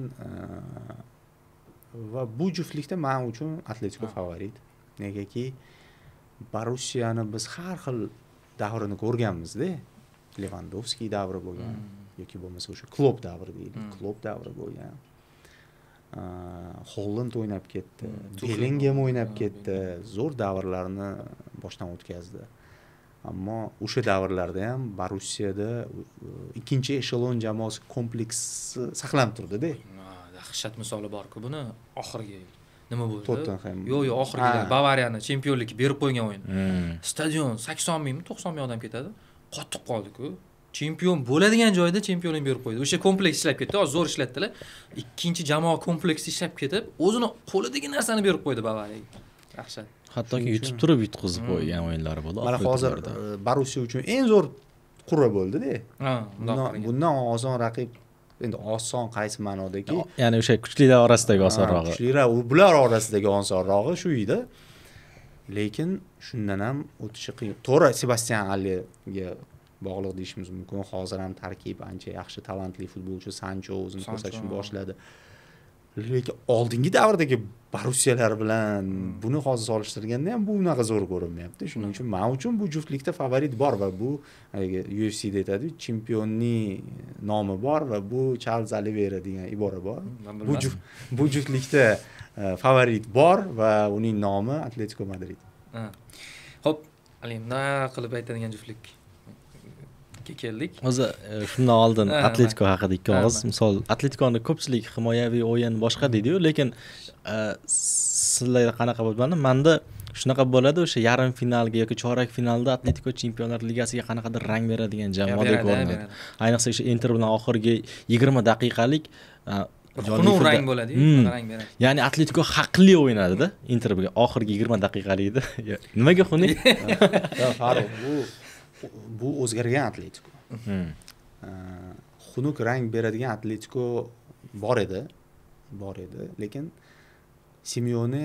va bu juftlikda man uchun atletiko favorit. Negaki borussiyani biz har xil davrini ko'rganmizda levandovskiy davri bo'lgan yoki bo'lmasa o'sha klop davri deylik. Mm. klop davri bo'lgan. Holland o'ynab ketdi Mm, Tuchel belingem o'ynab ketdi. Zo'r davrlarni boshdan o'tkazdi. Ammo o'sha davrlarda ham borussiyada ikkinchi eshelon jamoasi kompleksi saqlanib turdida dahshat misoli borku buni oxirgi nima bo'ldi? Tottenham. yo'q yo'q oxirgida Ha. bavariyani chempionlikka berib qo'ygan o'yin. Hmm. stadion sakson mingmi to'qson ming odam ketadi. Qotib qoldiku. Chempion bo'ladigan joyda chempionlik berib qo'ydi. O'sha kompleks ishlab ketdi hozir zo'r ishlatdilar. Ikkinchi jamoa kompleksi ishlab ketib o'zini qo'lidagi narsani berib qo'ydi bavariyaga dahshat. Hattoki yutib turib yutqizib qo'ygan o'yinlari bo'ldi mana oxirgi hozir e, borussiya uchun eng zo'r qur'a bo'ldida bundan oson raqib endi oson qaysi ma'nodaki ya'ni o'sha kuchlilar orasidagi osonrog'i. kuchliroq u bular orasidagi osonrog'i shu edi lekin shundan ham o'tishi qiyin. To'g'ri sebastyan alliga bog'liq deyishimiz mumkin. Hozir ham tarkib ancha yaxshi talantli futbolchi sancho o'zini ko'rsatishni boshladi lekin oldingi davrdagi borussiyalar bilan buni hozir solishtirganda ham bu unaqa zo'r ko'rinmayapti shuning uchun man uchun bu juftlikda favorit bor va bu haligi ufcda aytadiku chempionning nomi bor va bu charlz olivera degan ibora bor. Man bu bu juftlikda e, favorit bor va uning nomi atletiko madrid. Ho'p bunaqa qilib aytadigan juftlikka keldik. O'zi e, shundan oldin atletiko haqida ikki og'iz misol atletikoni ko'pchilik himoyaviy o'yin boshqa deydiyu lekin e, sizlarda qanaqa bo'lgani manda shunaqa bo'ladi o'sha yarim finalga yoki chorak finalda atletiko chempionlar ligasiga qanaqadir rang beradigan jamoadek ko'rinadi ayniqsa o'sha inter bilan oxirgi yigirma daqiqalik e, xunuk rang bo'ladiyu Hmm. rang beradi. Ya'ni atletiko haqli o'ynadida inter bilan oxirgi yigirma daqiqalikda. [laughs] Nimaga xunuk [laughs] bu o'zgargan atletiko. E, xunuk rang beradigan atletiko bor edi bor edi lekin simeone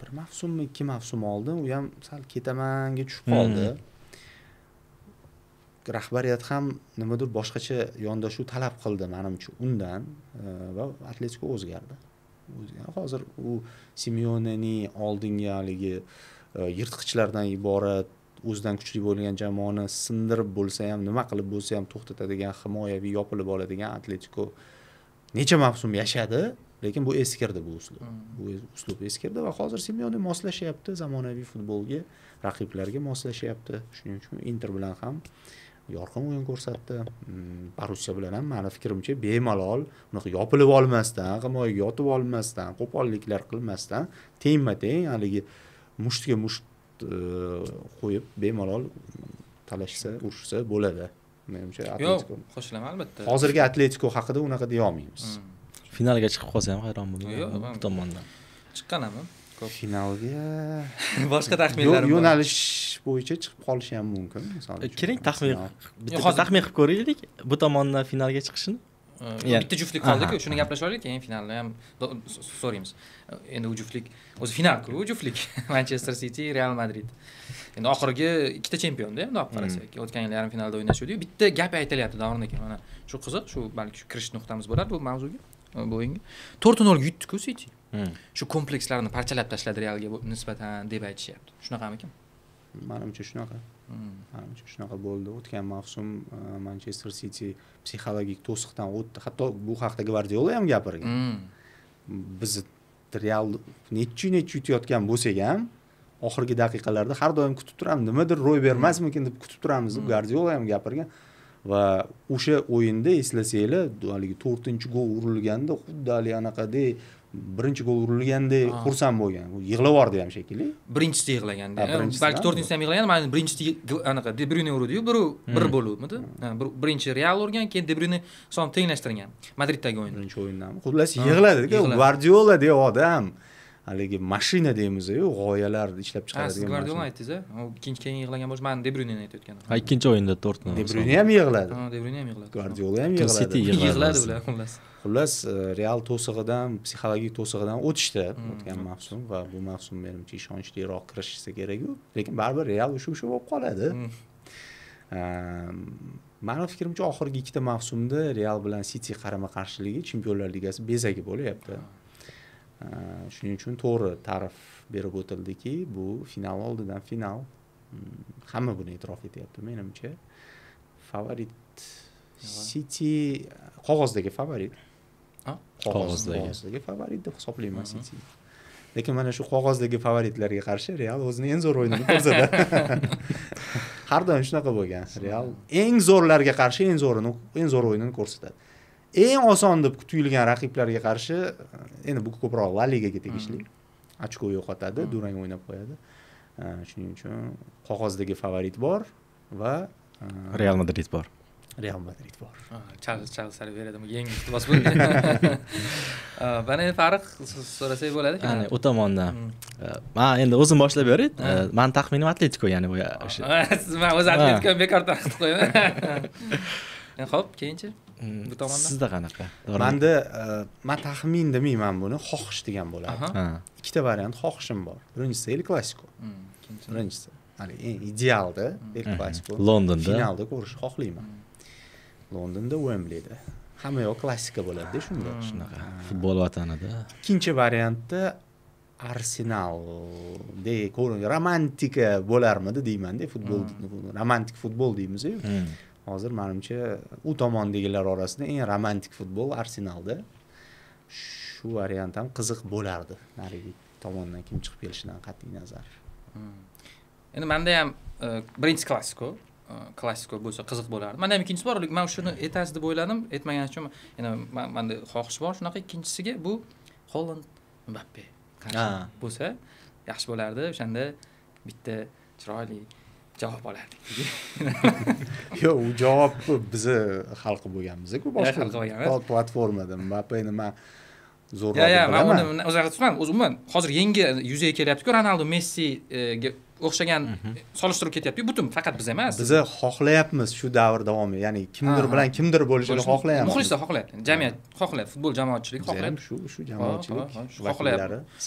bir mavsummi ikki mavsum oldin u ham sal ketamanga tushib qoldi. Rahbariyat ham nimadir boshqacha yondashuv talab qildi manimcha undan va atletiko o'zgardi. Hozir u simeonening oldingi haligi e, yirtqichlardan iborat o'zidan kuchli bo'lgan jamoani sindirib bo'lsa ham nima qilib bo'lsa ham to'xtatadigan himoyaviy yopilib oladigan atletiko necha mavsum yashadi lekin bu eskirdi bu uslub. Bu uslub eskirdi va hozir simeone moslashyapti zamonaviy futbolga raqiblarga moslashyapti shuning uchun inter bilan ham yorqin o'yin ko'rsatdi. Mm, borussiya bilan ham mani fikrimcha bemalol unaqa yopilib olmasdan himoyaga yotib olmasdan qo'polliklar qilmasdan tengma teng haligi mushtga musht qo'yib bemalol talashsa urushsa bo'ladi. Menimcha yo'q qo'shilaman albatta. Hozirgi atletiko haqida unaqa deyolmaymiz. Hmm. finalga chiqib qolsa ham hayron man- bu tomondan. Chiqqan ham ko'p. Finalga [laughs] boshqa bor. yo'nalish bo'yicha chiqib qolishi ham mumkin. Misol uchun. keling taxmin bitta hozir- taxmin qilib ko'raylik bu tomondan finalga chiqishini bitta juftlik qoldiku shuni gaplashib olaylik keyin finalda ham so'raymiz endi u juftlik o'zi finalku u juftlik manchester siti real madrid. Endi oxirgi ikkita chempionda endi olib qarasak o'tgan yil yarim finalda o'ynashuvdiyu bitta gap aytilyapti davron aka. Mana shu qiziq shu balki shu kirish nuqtamiz bo'lar bu mavzuga bu o'yinga. To'rtta nol yutdiku siti shu komplekslarni parchalab tashladi realga nisbatan deb aytishyapti. Shunaqamikin manimcha shunaqa. Hmm. Manimcha shunaqa bo'ldi o'tgan mavsum manchester siti psixologik to'siqdan o'tdi hatto bu haqda gvardiola ham gapirgan Hmm. biz real nechi nechi yutayotgan bo'lsak ham oxirgi daqiqalarda har doim kutib turamiz nimadir ro'y bermasmikin deb kutib turamiz deb gvardiola ham gapirgan va o'sha o'yinda eslasanglar haligi to'rtinchi gol urilganda xuddi haligi anaqadek birinchi gol urilgandek Ha. xursand bo'lgan. Yig'lab yubordi ham shekilli. Birinchisida yig'laganda balki to'rtinchisida ham yig'lagan mana birinchisida anaqa de bryune urdiyu bir bir bir- birinchi real urgan keyin de bryune sonini tenglashtirgan madriddagi o'yinda birinchi o'yindan xullas Ha, yig'ladi. Yig'ladi. gvardiola degan odam haligi mashina deymizu g'oyalar ishlab ha siz chiqaradigan gvardiolani aytdingiz a u ikkinchi keyin yig'lagan bo'lish man de bryuneni aytayotganim ha ikkinchi o'yinda to'rt nol de bruyne ham yig'ladi. Ha de bryune ham yig'ladi. Gvardiola ham yig'ladi. Yig'ladi ular xullas xullas e, real to'sig'idan psixologik to'sig'idan o'tishdi. Hmm. o'tgan mavsum va bu mavsum menimcha ishonchliroq kirishsa keraku lekin baribir real o'sha o'sha bo'lib qoladi. Hmm. Ehm, mani fikrimcha oxirgi ikkita mavsumda real bilan siti qarama qarshiligi chempionlar ligasi bezagi bo'lyapti. Ehm, shuning uchun to'g'ri ta'rif berib o'tildiki bu final oldidan final. Mm, hamma buni e'tirof etyapti menimcha. Favorit siti qog'ozdagi favorit Qog'ozdagi. qog'ozdagi favorit deb hisoblayman siti lekin mana shu qog'ozdagi favoritlarga qarshi real o'zini eng zo'r o'yinini ko'rsatadi. [laughs] Har doim shunaqa bo'lgan. Real eng zo'rlarga qarshi eng zo'rini eng zo'r o'yinini ko'rsatadi. Eng oson deb tuyulgan raqiblarga qarshi endi bu ko'proq la ligaga tegishli. Ochko yo'qotadi durang o'ynab qo'yadi. Shuning uchun qog'ozdagi favorit bor va real madrid bor real madrid bor Ha, charles charles oliveradami yangi iltimos bo'ldi. Ha, [laughs] [laughs] mana endi farq so- so'rasak bo'ladi ya'ni u tomondan Hmm. man endi o'zim boshlab beray mani taxminim atletiko ya'ni o'sha [laughs] man o'zi atletikani bekor tanqid qo'yaman ho'p keyinchi? Bu tomondan sizda qanaqa? Manda man taxmin demayman buni xohish degan bo'ladi. Ikkita variant xohishim bor. Birinchisi el klasiko Hmm, ikkinchisi. birinchisi. Hali eng idealda el klasiko londonda. Finalda ko'rishni xohlayman londonda wembleyda hamma yoq klassika bo'ladida shunda. Shunaqa. Futbol vatanida. Ikkinchi variantda arsenalda ko'rin romantika bo'larmidi deymanda futbol romantik futbol deymizu hozir manimcha u tomondagilar orasida eng romantik futbol arsenalda. Shu variant ham qiziq bo'lardi. Narigi tomondan kim chiqib kelishidan qat'iy nazar. Endi manda ham e, birinchisi klassiko klassiko bo'lsa qiziq bo'lardi. Manda ham ikkinchisi bor lekin man shuni aytasiz deb o'yladim aytmagani uchun yana man- manda xohish bor. Shunaqa ikkinchisiga bu holland mbappe Ha. bo'lsa yaxshi bo'lardi o'shanda bitta chiroyli javob olardik [laughs] yo'q u javob bizni xalqi bo'lganmiz-ku boshqa platformada mbappeni man zo'rroq ya ya man uni o'zgartirib tushmadim o'zi umuman hozir yangi yuzaga kelyaptiku ronaldu messiga o'xshagan solishtirib ketyapti. Butun faqat biz emas. Biza xohlayapmiz shu davr davomida ya'ni kimdir bilan kimdir bo'lishini xohlayapmiz. muxlislar xohlayapti. Jamiyat xohlayapti futbol jamoatchiligi Biz ham xohlayapti. shu shu jamoatchilik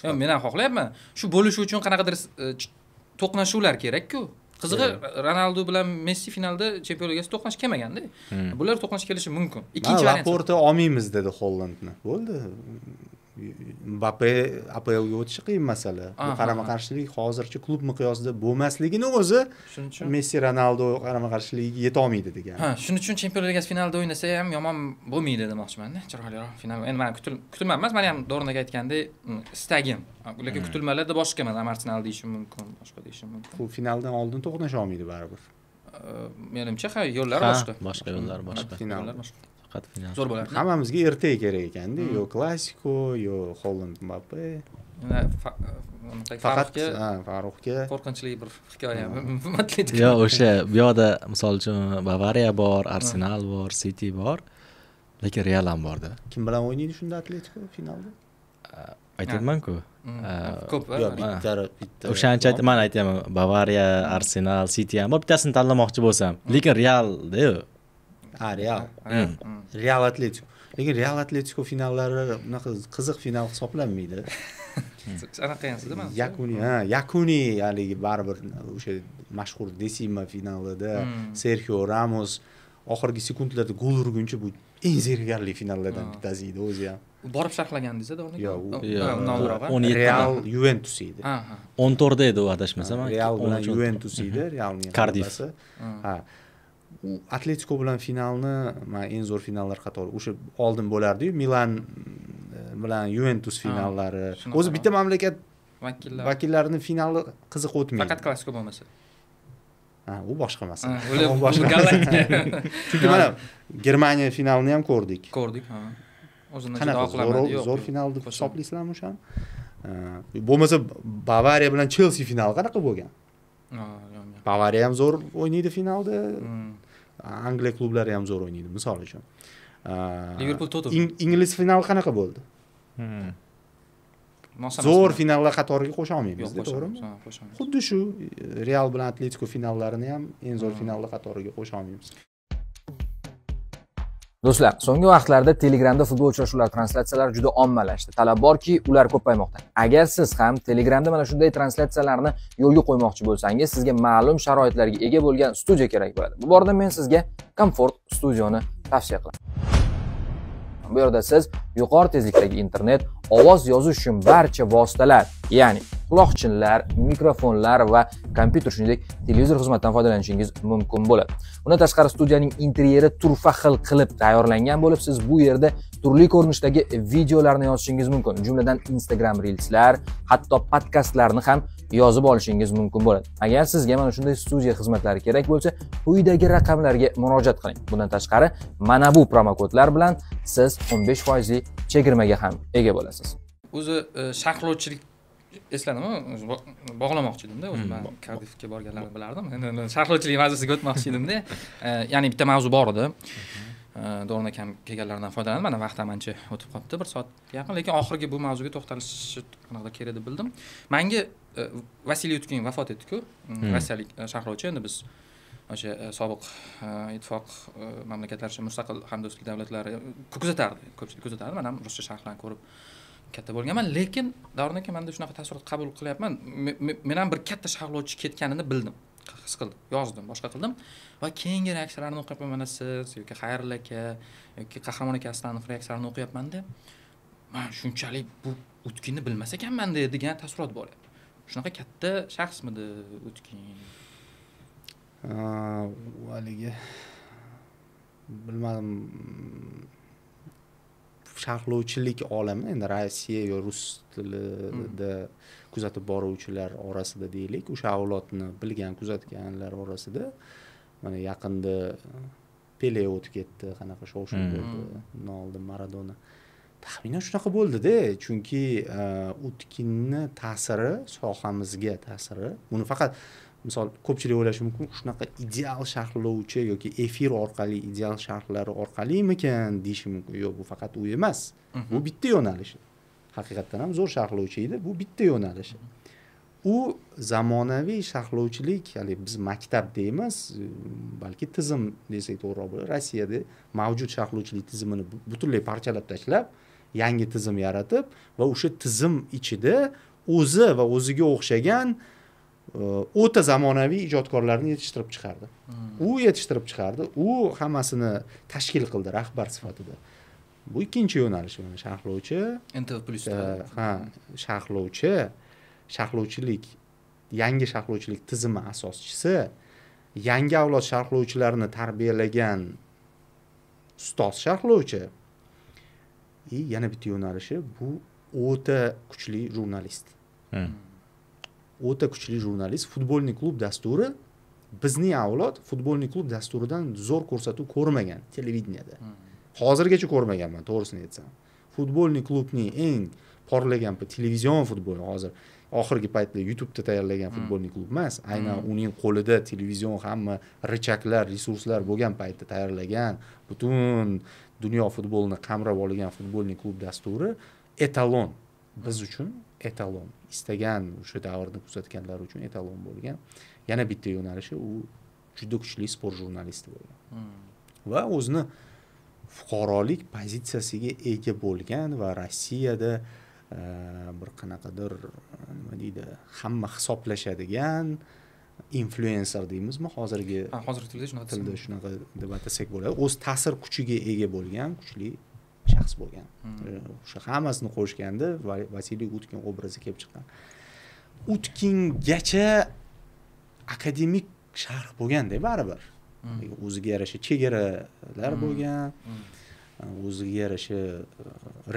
Yo'q, men ham xohlayapman. Shu bo'lishi uchun qanaqadir e, to'qnashuvlar kerakku. Qizig'i ronaldu bilan messi finalda chempion ligasida to'qnash kelmaganda bular to'qnash kelishi mumkin. Ikkinchi variant. Laporta olmaymiz dedi hollandni. Bo'ldi mbappe aplga o'tishi qiyin masala. Qarama qarshilik hozircha klub miqyosida bo'lmasligini o'zi shuning uchun messi ronaldu qarama qarshiligiga yetolmaydi degan. Ha shuning uchun chempion ligasi finalida o'ynasa ham yomon bo'lmaydi demoqchimanda. Chiroyliroq final endi man kutil kutilmam emas mani ham do'rn aka aytgandek mm, istagim. Lekin kutilmalarda boshqa man arsenal deyishim mumkin boshqa deyishim mumkin. Bu finaldan oldin to'qnasha olmaydi baribir. Menimcha ha yo'llar Ha, boshqa. Boshqa yo'llar boshqa. Final. yo'llar boshqa faqat final zo'r bo'lardi. Hammamizga ertaga kerak ekanda yo klassiko yo holland mbappe. Faqat farruxga qo'rqinchli bir hikoya atletik yo o'sha [laughs] bu yoqda misol uchun bavariya bor arsenal bor siti bor lekin real ham borda kim bilan o'ynaydi shunda atletiko finalda? Aytyapmanku ko'p yo va- bitta bitta o'shaning ayt man aytyapman bavariya arsenal siti ham bor bittasini tanlamoqchi bo'lsam. Lekin realda ha real. Real. Atletiko lekin real atletiko finallari unaqa qiziq final hisoblanmaydi. [laughs] Anaqa man yakuniy ha yakuniy haligi baribir o'sha mashhur desima finalida serxio ramos oxirgi sekundlarda gol urguncha bu eng zerikarli finallardan bittasi edi o'zi ham borib sharhlagandingiz da Yo'q, u- undan oldinroq a? o'n yetti real yuventus edi. O'n to'rtda edi u adashmasam real bilan 13 yuventus edi realning Cardiff. g'alabasi. ha atletiko bilan finalni man eng zo'r finallar qatori. O'sha oldin bo'lardiyu milan e, bilan yuventus finallari. o'zi bitta mamlakat vakillar. vakillarini finali qiziq o'tmaydi. Faqat klassiko bo'lmasa. Ha u boshqa masala. [laughs] U boshqa [laughs] [laughs] chunki mana germaniya finalini ham ko'rdik. Ko'rdik ha. O'zini qanaqa zo'r final deb hisoblaysizlarmi o'shani? Ha, bo'lmasa bavariya bilan chelsi finali qanaqa bo'lgan? Bavariya ham zo'r o'ynaydi finalda. Hmm. Angliya klublari ham zo'r o'ynaydi misol uchun. Ha, Liverpool Tottenham. ing- ingliz finali qanaqa bo'ldi? Emas. zo'r finallar qatoriga qo'sha yo'q olmaymizda to'g'rimi? xuddi shu real bilan atletiko finallarini ham eng zo'r Hmm. finallar qatoriga qo'sha olmaymiz do'stlar so'nggi vaqtlarda telegramda futbol uchrashuvlari translyatsiyalari juda ommalashdi. Talab borki ular ko'paymoqda. Agar siz ham telegramda mana shunday translyatsiyalarni yo'lga qo'ymoqchi bo'lsangiz sizga ma'lum sharoitlarga ega bo'lgan studiya kerak bo'ladi. Bu borada men sizga komfort studioni tavsiya qilaman. Bu yerda siz yuqori tezlikdagi internet ovoz yozish uchun barcha vositalar ya'ni quloqchinlar mikrofonlar va kompyuter shuningdek televizor xizmatidan foydalanishingiz mumkin bo'ladi bundan tashqari studiyaning interyeri turfa xil qilib tayyorlangan bo'lib siz bu yerda turli ko'rinishdagi videolarni yozishingiz mumkin. Jumladan instagram reelslar hatto podkastlarni ham yozib olishingiz mumkin bo'ladi. Agar sizga mana shunday studiya xizmatlari kerak bo'lsa quyidagi raqamlarga murojaat qiling. Bundan tashqari mana bu promokodlar bilan siz 15 foizli chegirmaga ham ega bo'lasiz. O'zi e, sharhlovchilik esladimi? Bog'lamoqchi edimda. O'zi man kardifga borganlarni bilardim. Endi [laughs] sharhlovchilik mavzusiga o'tmoqchi edimda. E, ya'ni bitta mavzu bor edi do'rn akam kelganlaridan foydalanib mana vaqt ham ancha o'tib qolibdi bir soatga yaqin. Lekin oxirgi bu mavzuga to'xtalishi qanaqadir kerak deb bildim. Manga e, vasiliy utkin vafot etdiku. Rossiyalik e, sharhlovchi endi biz o'sha e, sobiq ittifoq mamlakatlari o'sha mustaqil hamdo'stlik davlatlari kuzatardi ko'pchilik kuzatardi. Man ham ruscha sharhlarni ko'rib katta bo'lganman. Lekin davron aka manda shunaqa taassurot qabul qilyapman. Me- me- men ham bir katta sharhlovchi ketganini bildim his qildim yozdim boshqa qildim. Va keyingi reaksiyalarni o'qiyapman mana siz yoki xayrli aka yoki qahramon aka aslanov reaksiyalarini o'qiyapmanda man shunchalik bu utkinni bilmas ekanmanda degan taassurot bo'lyapti shunaqa katta shaxsmidi utkin? Aa, haligi bilmadim. Sharhlovchilik olami endi rossiya yo rus tilida kuzatib boruvchilar orasida deylik o'sha avlodni bilgan kuzatganlar orasida mana yaqinda pele o'tib ketdi qanaqa shov shuv bo'ldi undan oldin maradona. Taxminan shunaqa bo'ldida chunki uh, utkinni ta'siri sohamizga ta'siri buni faqat misol ko'pchilik o'ylashi mumkin shunaqa ideal sharhlovchi yoki efir orqali ideal sharhlari orqalimikan deyishi mumkin. Yo'q bu faqat u emas. Bu bitta yo'nalishi haqiqatdan ham zo'r sharhlovchi edi bu bitta yo'nalishi u zamonaviy sharhlovchilik haligi biz maktab deymiz balki tizim desak to'g'riroq bo'ladi. Rossiyada mavjud sharhlovchilik tizimini bu- butunlay parchalab tashlab yangi tizim yaratib va o'sha tizim ichida o'zi va o'ziga o'xshagan o'ta zamonaviy ijodkorlarni yetishtirib chiqardi. U yetishtirib chiqardi. U hammasini tashkil qildi rahbar sifatida. Bu ikkinchi yo'nalish mana sharhlovchi. Ntv plyusda Э, ha sharhlovchi sharhlovchilik yangi sharhlovchilik tizimi asoschisi yangi avlod sharhlovchilarini tarbiyalagan ustoz sharhlovchi. И yana bitta yo'nalishi bu o'ta kuchli jurnalist. Hmm. O'ta kuchli jurnalist futbolniy klub dasturi. Bizning avlod futbolniy klub dasturidan zo'r ko'rsatuv ko'rmagan televideniyada hozirgacha ko'rmaganman to'g'risini aytsam. Futbolniy klubning eng porlagan televizion futbol hozir oxirgi paytda youtubeda tayyorlagan futbolniy klub emas aynan uning qo'lida televizion hamma richaklar resurslar bo'lgan paytda tayyorlagan butun dunyo futbolini qamrab olgan futbolniy klub dasturi etalon biz uchun etalon istagan o'sha davrni kuzatganlar uchun etalon bo'lgan. Yana bitta yo'nalishi u juda kuchli sport jurnalisti bo'lgan. Va o'zini fuqarolik pozitsiyasiga ega bo'lgan va rossiyada e, bir qanaqadir nima deydi hamma hisoblashadigan influenser deymizmi hozirgi hozirgi tilda shunaqa tilda shunaqa deb atasak bo'ladi. O'z ta'sir kuchiga ega bo'lgan kuchli shaxs bo'lgan. E, o'sha hammasini qo'shganda Va- vasiliy utkin obrazi kelib chiqqan. Utkingacha akademik sharh bo'lganda baribir. O'ziga yarasha chegaralar bo'lgan o'ziga yarasha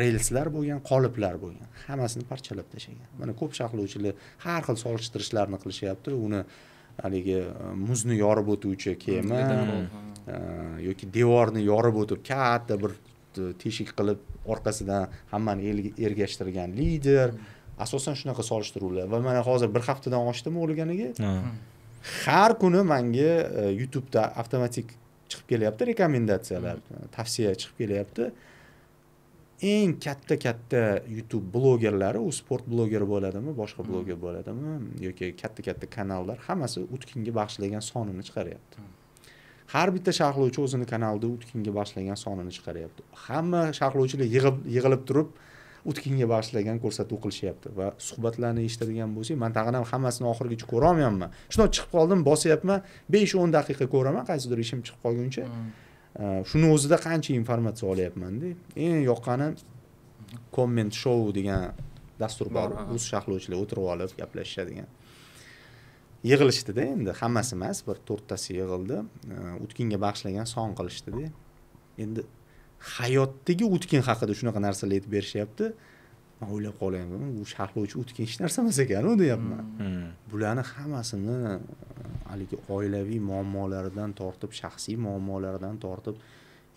relslar bo'lgan qoliplar bo'lgan. Hammasini parchalab tashlagan. Mana ko'p sharhlovchilar har xil solishtirishlarni qilishyapti. Uni haligi muzni yorib o'tuvchi kema yoki devorni yorib o'tib katta bir teshik qilib orqasidan hammani ergashtirgan lider. Asosan shunaqa solishtiruvlar. Va mana hozir bir haftadan oshdimi o'lganiga? Ha. har kuni manga e, youtubeda avtomatik chiqib kelyapti rekomendatsiyalar. Tavsiya chiqib kelyapti. Eng katta katta youtube blogerlari u sport blogeri bo'ladimi boshqa bloger bo'ladimi yoki katta katta kanallar hammasi utkinga bag'ishlagan sonini chiqaryapti har bitta sharhlovchi o'zini kanalida utkinga bag'ishlagan sonini chiqaryapti. Hamma sharhlovchilar yig'ib yig'ilib turib utkinga bag'ishlagan ko'rsatuv qilishyapti va suhbatlarni eshitadigan bo'lsak man tag'in ham hammasini oxirigacha ko'rolmayapman. Shundoq chiqib qoldim bosyapman. besh o'n daqiqa ko'raman qaysidir ishim chiqib qolguncha. Uh, shuni o'zida qancha informatsiya olyapmanda eng yoqqani komment shou degan dastur bor. Rus sharhlovchilar o'tirib olib gaplashishadigan yig'ilishdida endi. Hammasi emas bir to'rttasi yig'ildi. Utkinga bag'ishlagan son qilishdida. Endi hayotdagi utkin haqida shunaqa narsalar aytib berishyapti. Man o'ylab qolyapman bu sharhlovchi utkin hech narsa emas ekanu deyapman. Hmm. bularni hammasini haligi oilaviy muammolaridan tortib shaxsiy muammolaridan tortib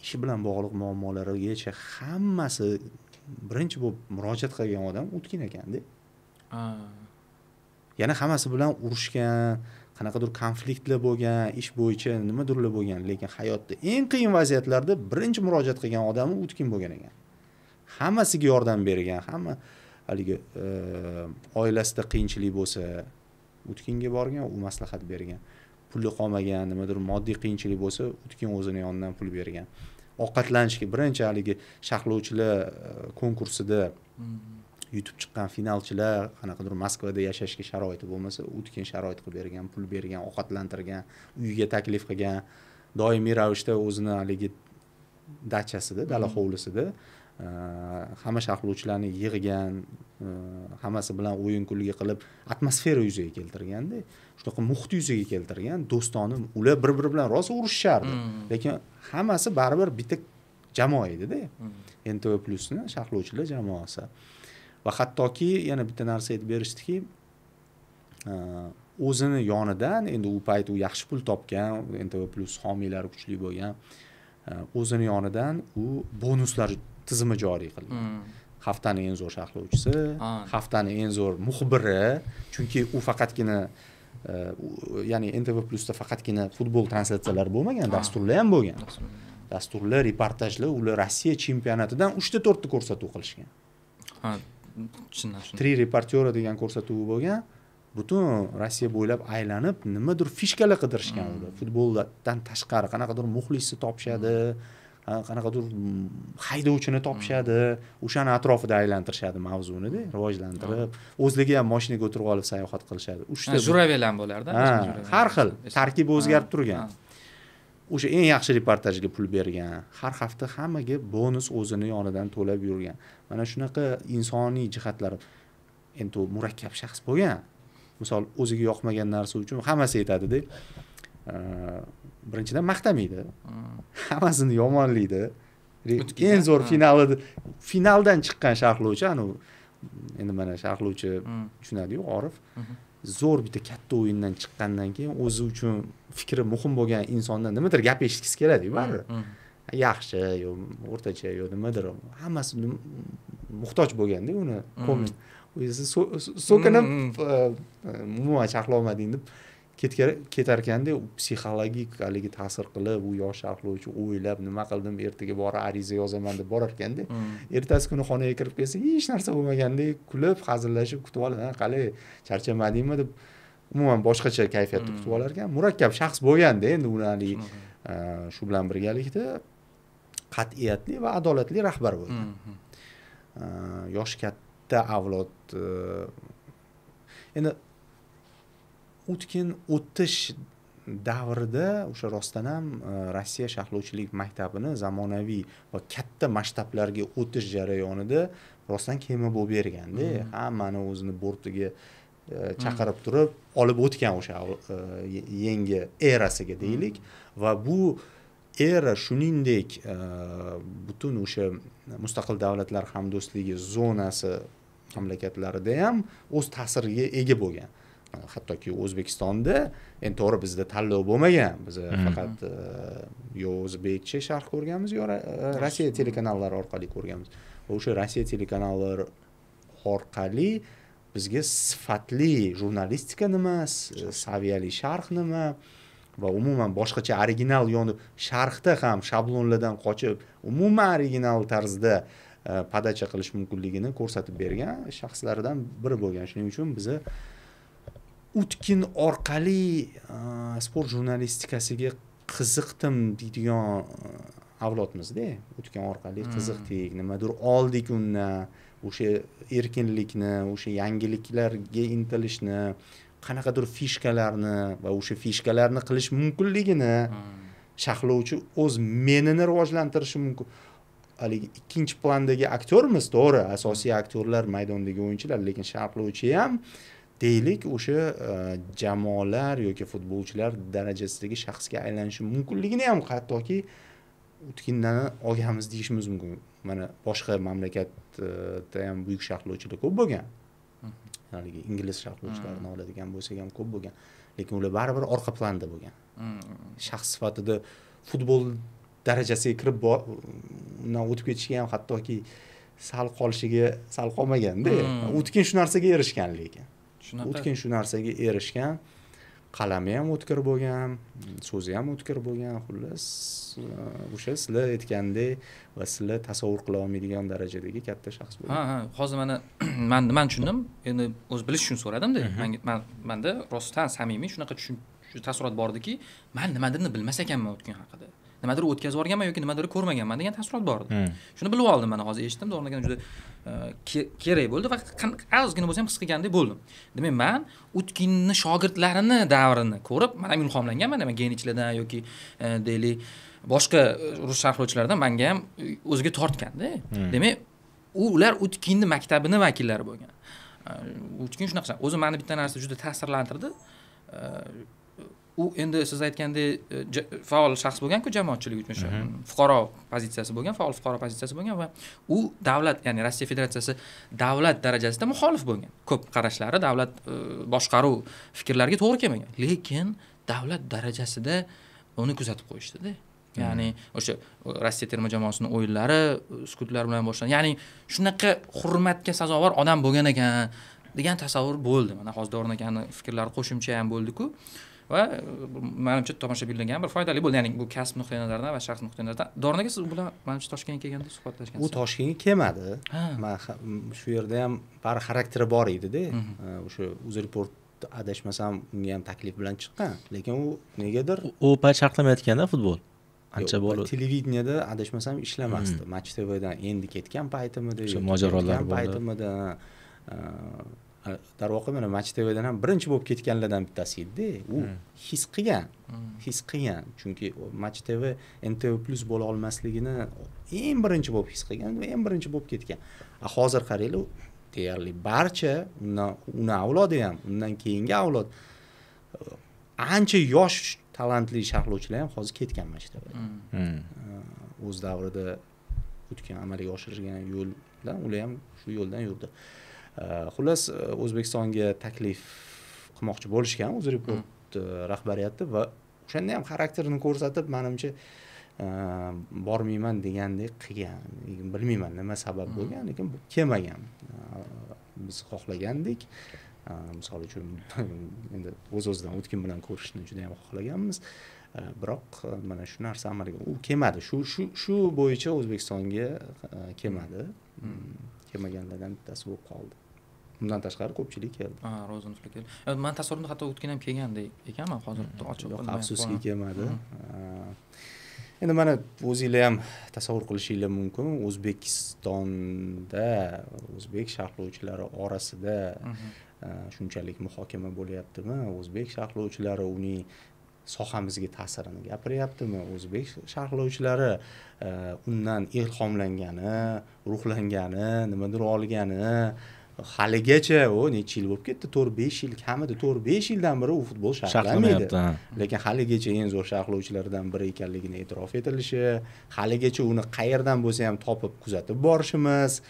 ishi bilan bog'liq muammolarigacha hammasi birinchi bo'lib murojaat qilgan odam utkin ekanda yana hammasi bilan urushgan qanaqadir konfliktlar bo'lgan ish bo'yicha nimadirlar bo'lgan lekin hayotda eng qiyin vaziyatlarda birinchi murojaat qilgan odami utkin bo'lgan ekan? Hammasiga yordam bergan hamma haligi oilasida qiyinchilik bo'lsa utkinga borgan? U maslahat bergan. Puli qolmagan nimadir moddiy qiyinchilik bo'lsa utkin o'zini yonidan pul bergan? Ovqatlanishga birinchi haligi sharhlovchilar konkursida hmm. Yutib chiqqan finalchilar qanaqadir moskvada yashashga sharoiti bo'lmasa o'tkin sharoit qilib bergan pul bergan ovqatlantirgan uyiga taklif qilgan doimiy ravishda o'zini haligi dachasida dala hovlisida e, hamma sharhlovchilarni yig'gan hammasi bilan o'yin kulgi qilib atmosfera yuzaga keltirganda shunaqa muhit yuzaga keltirgan do'stona ular bir biri bilan rosa urishishardi lekin hammasi baribir bitta jamoa edida. Ntv plyusni sharhlovchilar jamoasi va hattoki yana bitta narsa aytib berishdiki e, o'zini yonidan endi u payt u yaxshi pul topgan ntv plyus homiylari kuchli bo'lgan e, o'zini yonidan u bonuslar tizimi joriy qilgan haftani eng zo'r sharhlovchisi haftani eng zo'r muxbiri chunki u faqatgina e, ya'ni ntv plyusda faqatgina futbol translyatsiyalari bo'lmagan dasturlar ham bo'lgan. Dasturlar. Reportajlar ular rossiya chempionatidan uchta to'rtta ko'rsatuv qilishgan tushundim tri reportyora degan ko'rsatuvi bo'lgan. Butun rossiya bo'ylab aylanib nimadir fishkalar qidirishgan ular futboldan tashqari qanaqadir muxlisni topishadi ha, qanaqadir mm, haydovchini topishadi o'shani atrofida aylantirishadi mavzunida rivojlantirib o'zligi ham moshinaga o'tirib olib sayohat qilishadi. Uchta juravel ham bo'lardi Ha, har xil tarkibi o'zgarib turgan o'sha eng yaxshi reportajga pul bergan. Har hafta hammaga bonus o'zini yonidan to'lab yurgan. Mana shunaqa insoniy jihatlari endi u murakkab shaxs bo'lgan. Misol o'ziga yoqmagan narsa uchun hammasi aytadida birinchidan maqtamaydi hammasini yomonlaydi eng zo'r ha. finalida finaldan chiqqan sharhlovchi anavi endi mana sharhlovchi tushunadiyu orif zo'r bitta katta o'yindan chiqqandan keyin o'zi uchun fikri muhim bo'lgan insondan nimadir gap eshitgisi keladiyu baribir. yaxshi yo o'rtacha yo nimadir hammasi muhtoj bo'lganda uni o'zi so- so'kinib Mm, e, e, umuman sharhlolmading deb ketarkanda psixologik haligi ta'sir qilib u yosh sharhlovchi o'ylab nima qildim ertaga borib ariza yozaman deb borar ekanda ertasi kuni xonaga kirib kelsa hech narsa bo'lmagandek kulib hazillashib kutib "Ha, qalay charchamadingmi? deb umuman boshqacha kayfiyatda kutib olar ekan murakkab shaxs bo'lganda endi uni haligi e, shu bilan birgalikda qat'iyatli va adolatli rahbar bo'lgan E, yoshi katta avlod e, endi o'tkin o'tish davrida o'sha rostdan ham e, rossiya sharhlovchilik maktabini zamonaviy va katta masshtablarga o'tish jarayonida rostdan kema bo'lib berganda hammani o'zini bortiga e, chaqirib turib olib o'tgan o'sha e, yangi erasiga deylik. Va bu era shuningdek butun o'sha mustaqil davlatlar hamdo'stligi zonasi mamlakatlarida ham o'z ta'siriga ega bo'lgan hattoki o'zbekistonda endi to'g'ri bizda tanlov bo'lmagan. Biz faqat e, yo o'zbekcha sharh ko'rganmiz yo e, rossiya telekanallari orqali ko'rganmiz. O'sha rossiya telekanallari orqali bizga sifatli jurnalistika nima s- saviyali sharh nima va umuman boshqacha original yoni sharhda ham shablonlardan qochib umuman original tarzda e, podacha qilish mumkinligini ko'rsatib bergan shaxslardan biri bo'lgan. Shuning uchun biza utkin orqali e, sport jurnalistikasiga qiziqdim deydigan e, avlodmizda. Utkin orqali qiziqdik. Nimadir oldik undan o'sha erkinlikni o'sha yangiliklarga intilishni qanaqadir fishkalarni va o'sha fishkalarni qilish mumkinligini sharhlovchi o'z menini rivojlantirishi mumkin. Haligi ikkinchi plandagi aktyormiz to'g'ri? Asosiy aktyorlar maydondagi o'yinchilar lekin sharhlovchi ham deylik o'sha e, jamoalar yoki futbolchilar darajasidagi shaxsga aylanishi mumkinligini ham hattoki o'tkindan olganmiz deyishimiz mumkin. Mana boshqa mamlakatda ham buyuk sharhlovchilar ko'p bo'lgan. Haligi ingliz sharhlovchilarini oladigan bo'lsak ham ko'p bo'lgan. Lekin ular baribir orqa planda bo'lgan. Shaxs sifatida futbol darajasiga kirib undan o'tib ketishga ham hattoki sal qolishiga sal qolmaganda o'tkin shu narsaga erishgan lekin shunaqa o'tkin shu narsaga erishgan qalami ham o'tkir bo'lgan so'zi ham o'tkir bo'lgan xullas e, o'sha sizlar aytgandek va sizlar tasavvur qila olmaydigan darajadagi katta shaxs ha bo'lgan ha hozir mana [clears throat] man man tushundim. Endi o'zi bilish uchun so'radimda. Man manda rostdan samimiy shunaqa tushun- shu taassurot bor ediki man nimadirni bilmas ekanman o'tgan haqida nimadir o'tkazib yuborganman yoki nimadir ko'rmaganman degan taassurot bor edi. Hmm. shuni bilib oldim mana hozir eshitdim dorna aka juda e, ke- kerak bo'ldi va ozgina bo'lsa ham his qilgandek bo'ldim. Demak man utkinni shogirdlarini davrini ko'rib man ham ilhomlanganman demak genichlardan yoki e, deylik boshqa e, rus sharhlovchilardan manga ham o'ziga tortganda. Demak ular utkinni maktabini vakillari bo'lgan. Utkin shunaqa. O'zi mani bitta narsa juda ta'sirlantirdi u endi siz aytgandek e, faol shaxs bo'lganku jamoatchilik uchun o'sha fuqaro pozitsiyasi bo'lgan faol fuqaro pozitsiyasi bo'lgan va u davlat ya'ni rossiya federatsiyasi davlat darajasida muxolif bo'lgan. Ko'p qarashlari davlat e, boshqaruv fikrlariga to'g'ri kelmagan. Lekin davlat darajasida uni kuzatib qo'yishdida. Ya'ni o'sha e, rossiya terma jamoasini o'yinlari sukutlar bilan boshlanadi ya'ni shunaqa hurmatga sazovor odam bo'lgan ekan degan tasavvur bo'ldi. Mana hozir dorin akani fikrlari qo'shimcha ham bo'ldiku va e, manimcha tomoshabinlarga ham bir foydali bo'ldi. Ya'ni bu kasb nuqtai nazaridan va shaxs nuqtai nazaridan dorin aka siz u bilan manimcha toshkentga kelganda u suhbatlashgansiz toshkentga kelmadi. Ha. man shu yerda ham baribir xarakteri bor edida. Uh, o'sha uzreport adashmasam unga ham taklif bilan chiqqan. Lekin u negadir u payt sharhlamayotganda futbol ancha bo'lib televideniyada adashmasam ishlamasdi. Match tvdan endi ketgan paytimida O'sha mojarolar paytimida darvoqe mana match tvdan ham birinchi bo'lib ketganlardan bittasi edida. U his qilgan his qilgan. Chunki match tv ntv plus bo'la olmasligini eng birinchi bo'lib his qilgan va eng birinchi bo'lib ketgan. A hozir qaranglar deyarli barcha undan uni avlodi ham undan keyingi avlod uh, ancha yosh talantli sharhlovchilar ham hozir ketgan match tvdan Hmm. o'z davrida o'tgan amalga oshirgan yo'l bilan ular ham shu yo'ldan yurdi xullas e, o'zbekistonga taklif qilmoqchi bo'lishgan o'zreport e, rahbariyati va o'shanda ham xarakterini ko'rsatib manimcha bormayman degandek qilgan. Bilmayman nima sabab bo'lgan lekin kelmagan biz xohlagandik misol uchun [laughs] endi o'z o'zidan o'tkin bilan ko'rishni juda yam xohlaganmiz. Biroq e, mana shu narsa amalga u kelmadi shu shu shu bo'yicha o'zbekistonga e, kelmadi kelmaganlardan bittasi bo'lib qoldi. Undan tashqari ko'pchilik keldi. Ha rozanov aka E, man tasavvurimda hatto o'tgan ham kelgandek ekanman hozir ochiq yo'q afsuski kelmadi. Endi mana o'zinglar ham tasavvur qilishinglar mumkin. O'zbekistonda o'zbek sharhlovchilari orasida e, shunchalik muhokama bo'lyaptimi? O'zbek sharhlovchilari uning sohamizga ta'sirini gapiryaptimi? O'zbek sharhlovchilari e, undan ilhomlangani ruhlangani nimadir olgani haligacha u necha yil bo'lib ketdi? To'rt besh yil kamida to'rt besh yildan beri u futbol sharhlamaydi. Lekin haligacha eng zo'r sharhlovchilardan biri ekanligini e'tirof etilishi haligacha uni qayerdan bo'lsa ham topib kuzatib borishimiz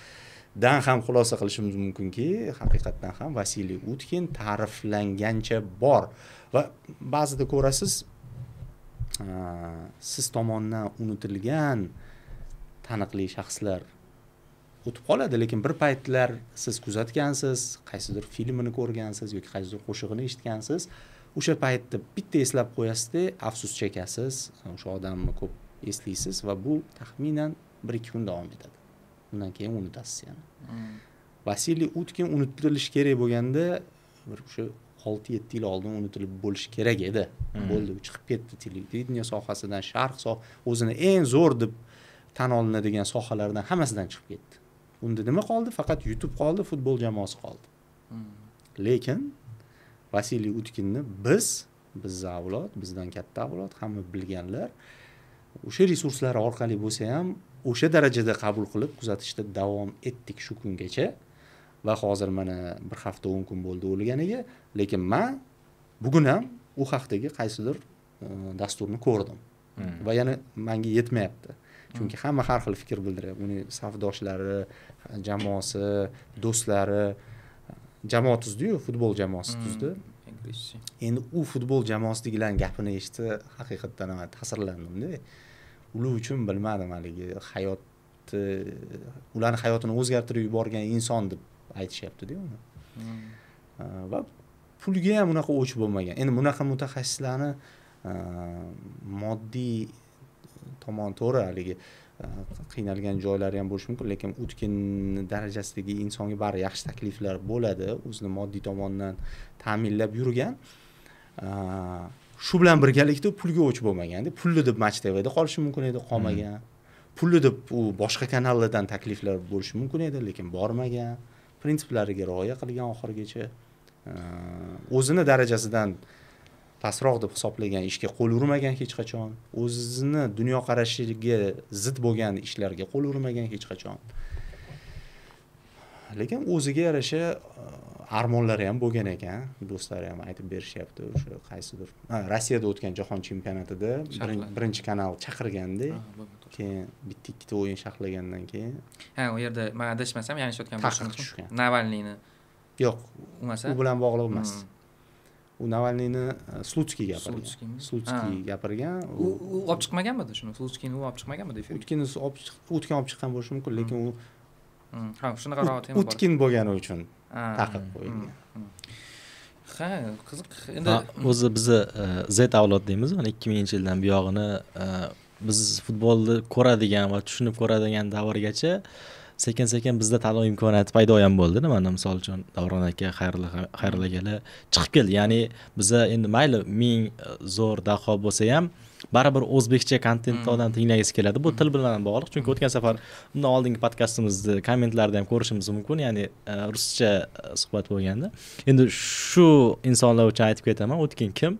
dan ham xulosa qilishimiz mumkinki haqiqatdan ham vasiliy utkin ta'riflangancha bor va ba'zida ko'rasiz siz tomonidan unutilgan taniqli shaxslar o'tib qoladi lekin bir paytlar siz kuzatgansiz qaysidir filmini ko'rgansiz yoki qaysidir qo'shig'ini eshitgansiz o'sha paytda bitta eslab qo'yasizda afsus chekasiz o'sha odamni ko'p eslaysiz va bu taxminan bir ikki kun davom etadi. Undan keyin unutasiz yana vasiliy utkin unutilishi kerak bo'lganda bir o'sha olti yetti yil oldin unutilib bo'lishi kerak edi. Bo'ldi u chiqib ketdi televideniya sohasidan sharh soh o'zini eng zo'r deb tan olinadigan sohalardan hammasidan chiqib ketdi. Unda nima qoldi? Faqat youtube qoldi futbol jamoasi qoldi. Lekin vasiliy utkinni biz bizni avlod bizdan katta avlod hamma bilganlar o'sha resurslar orqali bo'lsa ham o'sha darajada qabul qilib kuzatishda davom etdik shu kungacha va hozir mana bir hafta o'n kun bo'ldi o'lganiga lekin man bugun ham u haqdagi qaysidir e, dasturni ko'rdim. Va yana manga yetmayapti. Chunki hamma har xil fikr bildiryapti uni safdoshlari jamoasi do'stlari jamoa tuzdiyu futbol jamoasi tuzdi. Agressiya. endi u futbol jamoasidagilarni gapini eshitib haqiqatdan ham ta'sirlandimda ular uchun bilmadim haligi hayotni ularni hayotini o'zgartirib yuborgan inson deb aytishyaptida uni. Uh, va pulga ham unaqa o'ch bo'lmagan. Endi bunaqa mutaxassislarni moddiy tomon to'g'ri haligi qiynalgan joylari ham bo'lishi mumkin lekin utkin darajasidagi insonga baribir yaxshi takliflar bo'ladi o'zini moddiy tomondan ta'minlab yurgan. Shu bilan birgalikda pulga o'ch bo'lmaganda pulli deb match tvda qolishi mumkin edi qolmagan. Pulli deb u boshqa kanallardan takliflar bo'lishi mumkin edi lekin bormagan prinsiplariga rioya qilgan oxirigacha o'zini darajasidan pastroq deb hisoblagan ishga qo'l urmagan hech qachon o'zini dunyoqarashiga zid bo'lgan ishlarga qo'l urmagan hech qachon. Lekin o'ziga yarasha armonlari ham bo'lgan ekan do'stlari ham aytib berishyapti o'sha qaysidir rossiyada o'tgan jahon chempionatida birinchi kanal chaqirganda keyin bitta ikkita o'yin sharhlagandan keyin ha u yerda man adashmasam yanglishayotgan taqiq tushgan. Navalniyni. Yo'q. Emas u bilan bog'liq emas. U navalniyni slutskiy gapirgan. Slutskiy gapirgan. U olib chiqmaganmidi shuni? Sluskiyni u olib chiqmaganmidi o'tkini olib chiq- o'tkin olib chiqqan bo'lishi mumkin lekin u Hmm, ha shunaqaroq tema bor. O'tkin bo'lgani uchun hmm, qo'yilgan. hmm. ha qiziq. Endi o'zi bizni e, z avlod deymiz mana ikki minginchi yildan buyog'ini e, biz futbolni ko'radigan va tushunib ko'radigan davrgacha sekin sekin bizda tanlov imkoniyati paydo ham bo'ldida mana misol uchun davron aka akalar chiqib keldi. Ya'ni biza endi mayli ming e, zo'r daho bo'lsa ham baribir o'zbekcha kontentni odam tinglagisi keladi. Bu til bilan bog'liq. Chunki o'tgan safar undan oldingi podkastimizni kommentlarida ham ko'rishimiz mumkin. Ya'ni e, ruscha e, suhbat bo'lganda. Endi shu insonlar uchun aytib ketaman o'tkin kim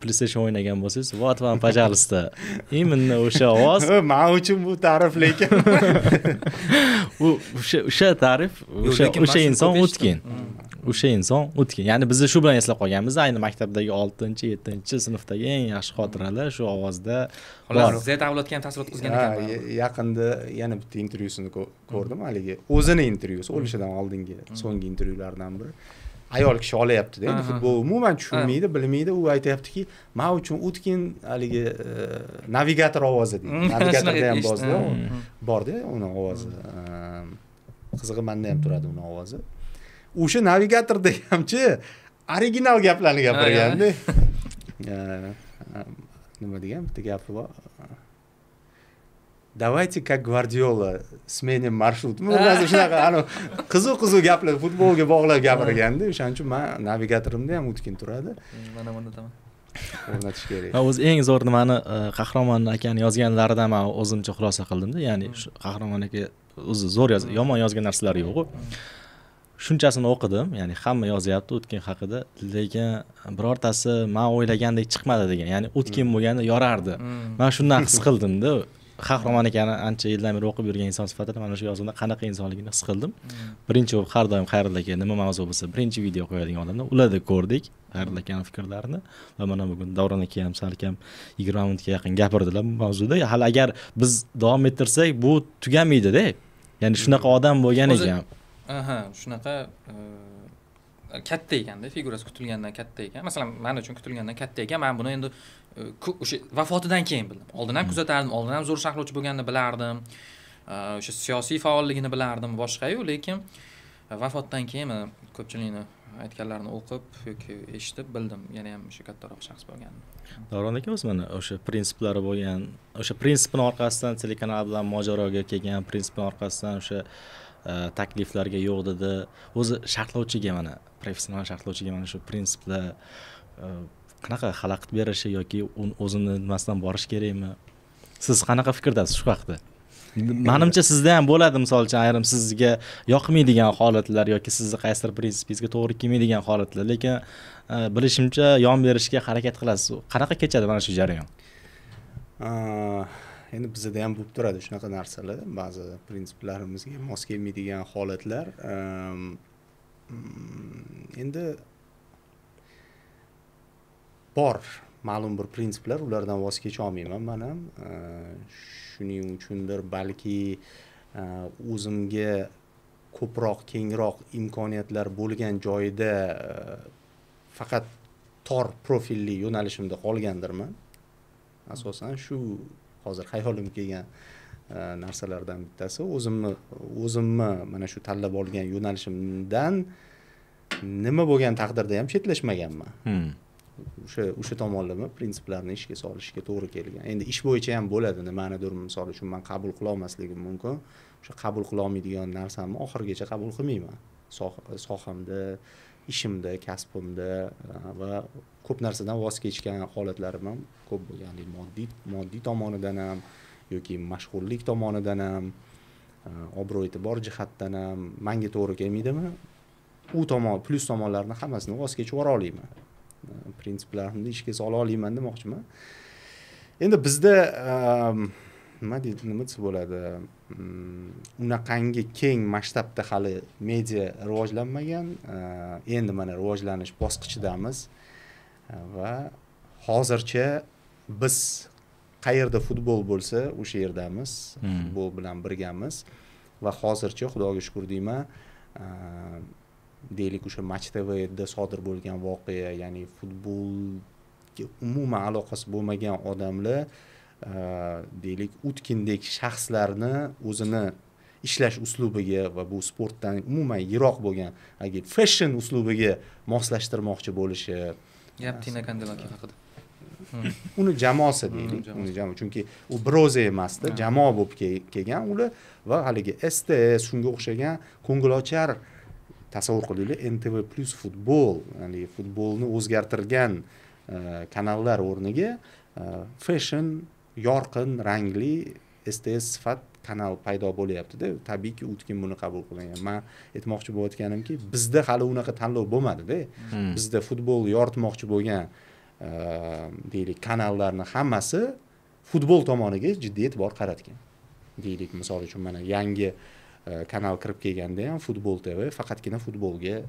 playstation o'ynagan bo'lsangiz вот вам пожалуйста именно o'sha ovoz. [laughs] Man uchun bu ta'rif lekin [laughs] [laughs] u o'sha o'sha ta'rif o'sha lekin o'sha inson eshitdim. o'sha inson o'tkin ya'ni bizni shu bilan eslab qolganmiz ayni maktabdagi oltinchi yettinchi sinfdagi eng yaxshi xotiralar shu ovozda bor. Xolos z avlodga ham ta'sir o'tkazgan ekan ya- yaqinda yana bitta intervyusini ko- ko'rdim haligi. O'zini intervyusi o'lishidan oldingi so'nggi intervyulardan biri ayol kishi olyaptida endi futbol umuman tushunmaydi bilmaydi u aytyaptiki man uchun o'tkin haligi e, navigator ovozi deydi. [laughs] Navigatorda ham bozda borda uni ovozi qizig'i manda ham turadi uni ovozi. O'sha navigatorda hamchi original gaplarni gapirganda [laughs] nima degan bitta gapi bor давайте как гвардиола сменим маршрут. Ну ba'zi shunaqa anavi qiziq qiziq gaplar futbolga bog'lab gapirganda o'shaning uchun man navigatorimda ham o'tkin turadi mana bunda tamam o'rnatish kerak va o'zi eng zo'r nimani qahramon akani yozganlaridan man o'zimcha xulosa qildimda ya'ni shu qahramon aka o'zi zo'r yoz yomon yozgan narsalari yo'qu shunchasini o'qidim ya'ni hamma yozyapti o'tkin haqida lekin birortasi man o'ylagandek chiqmadi degan ya'ni o'tkin bo'lganda yorardi man shundan his qildimda qahramon akani ancha yildan beri o'qib yurgan inson sifatida mana shu yozuvda qanaqa insonligini his qildim. Birinchi u har doim xayrilla aka nima mavzu bo'lsa birinchi video qo'yadigan odamlar ularda ko'rdik xayrilla akani fikrlarini. Va mana bugun davron aka ham salkam yigirma minutga yaqin gapirdilar bu mavzuda. Hali agar biz davom ettirsak bu tugamaydida ya'ni shunaqa odam bo'lgan ekan. Aha shunaqa e, katta ekanda figurasi kutilgandan katta ekan. Masalan man uchun kutilgandan katta ekan man buni endi o'sha vafotidan keyin bildim. Oldin ham kuzatardim oldin ham zo'r sharhlovchi bo'lganini bilardim. O'sha siyosiy faolligini bilardim boshqayu lekin e, vafotdan keyin mana ko'pchilikni aytganlarini o'qib yoki eshitib bildim. Yana ham o'sha kattaroq shaxs bo'lganini. Davron aka o'zi mana o'sha prinsiplari bo'lgan o'sha prinsipni orqasidan telekanal bilan mojaroga kelgan prinsipni orqasidan o'sha e, takliflarga yo'q dedi. O'zi sharhlovchiga mana professional sharhlovchiga mana shu prinsiplar e, qanaqa xalaqit berishi yoki o'zini nimasidan borish kerakmi? Siz qanaqa fikrdasiz shu haqida manimcha sizda ham bo'ladi misol uchun ayrim sizga yoqmaydigan holatlar yoki sizni qaysidir prinsipingizga to'g'ri kelmaydigan holatlar. Lekin e, bilishimcha yon berishga harakat qilasiz. Qanaqa kechadi mana shu jarayon? Endi bizada ham bo'lib turadi shunaqa narsalar. Ba'zi prinsiplarimizga mos kelmaydigan holatlar. Endi bor ma'lum bir prinsiplar ulardan voz kecha olmayman. Man ham e, shuning uchundir balki e, o'zimga ko'proq kengroq imkoniyatlar bo'lgan joyda e, faqat tor profilli yo'nalishimda qolgandirman. Asosan shu hozir hayolimga kelgan narsalardan bittasi. O'zimni o'zimni mana shu tanlab olgan yo'nalishimdan nima bo'lgan taqdirda ham chetlashmaganman. Hmm. O'sha o'sha tomonlama prinsiplarni ishga solishga to'g'ri kelgan. Endi ish bo'yicha ham bo'ladi nimanidir misol uchun man qabul qilolmasligim mumkin. O'sha qabul qilolmaydigan narsamni oxirigacha qabul qilmayman. Sohamda ishimda kasbimda va ko'p narsadan voz kechgan holatlarim ham ko'p bo'lgan. Moddiy moddiy tomonidan ham yoki mashhurlik tomonidan ham obro' e'tibor jihatdan ham manga to'g'ri kelmaydimi? U tomon plyus tomonlarni hammasini voz kechib yubora olmayman prinsiplarimni ishga sola olmayman demoqchiman. Endi bizda nima deydi nima desa bo'ladi? Unaqangi keng masshtabda hali media rivojlanmagan. Endi mana rivojlanish bosqichidamiz. Va hozircha biz qayerda futbol bo'lsa o'sha yerdamiz. Hmm. futbol bilan birgamiz. Va hozircha xudoga shukur deyman deylik o'sha match tvda sodir bo'lgan voqea ya'ni futbolga umuman aloqasi bo'lmagan odamlar a, deylik utkindek shaxslarni o'zini ishlash uslubiga va bu sportdan umuman yiroq bo'lgan haligi fashion uslubiga moslashtirmoqchi bo'lishi gap tina kandelaki haqida uni jamoasi Hmm, deylik jamoasi. uni jamoa chunki u bir o'zi emasda Ha. jamoa bo'lib ke- kelgan ular va haligi sts shunga o'xshagan ko'ngilochar tasavvur qilinglar ntv plyus futbol ya'ni futbolni o'zgartirgan e, kanallar o'rniga e, fashion yorqin rangli sts sifat kanal paydo bo'lyaptida. Tabiiyki utkin buni qabul qilmagan man aytmoqchi bo'layotganimki bizda hali unaqa tanlov bo'lmadida. Hmm. bizda futbol yoritmoqchi bo'lgan e, deylik kanallarni hammasi futbol tomoniga jiddiy e'tibor qaratgan. Deylik misol uchun mana yangi e, kanal kirib kelganda ham futbol tv faqatgina futbolga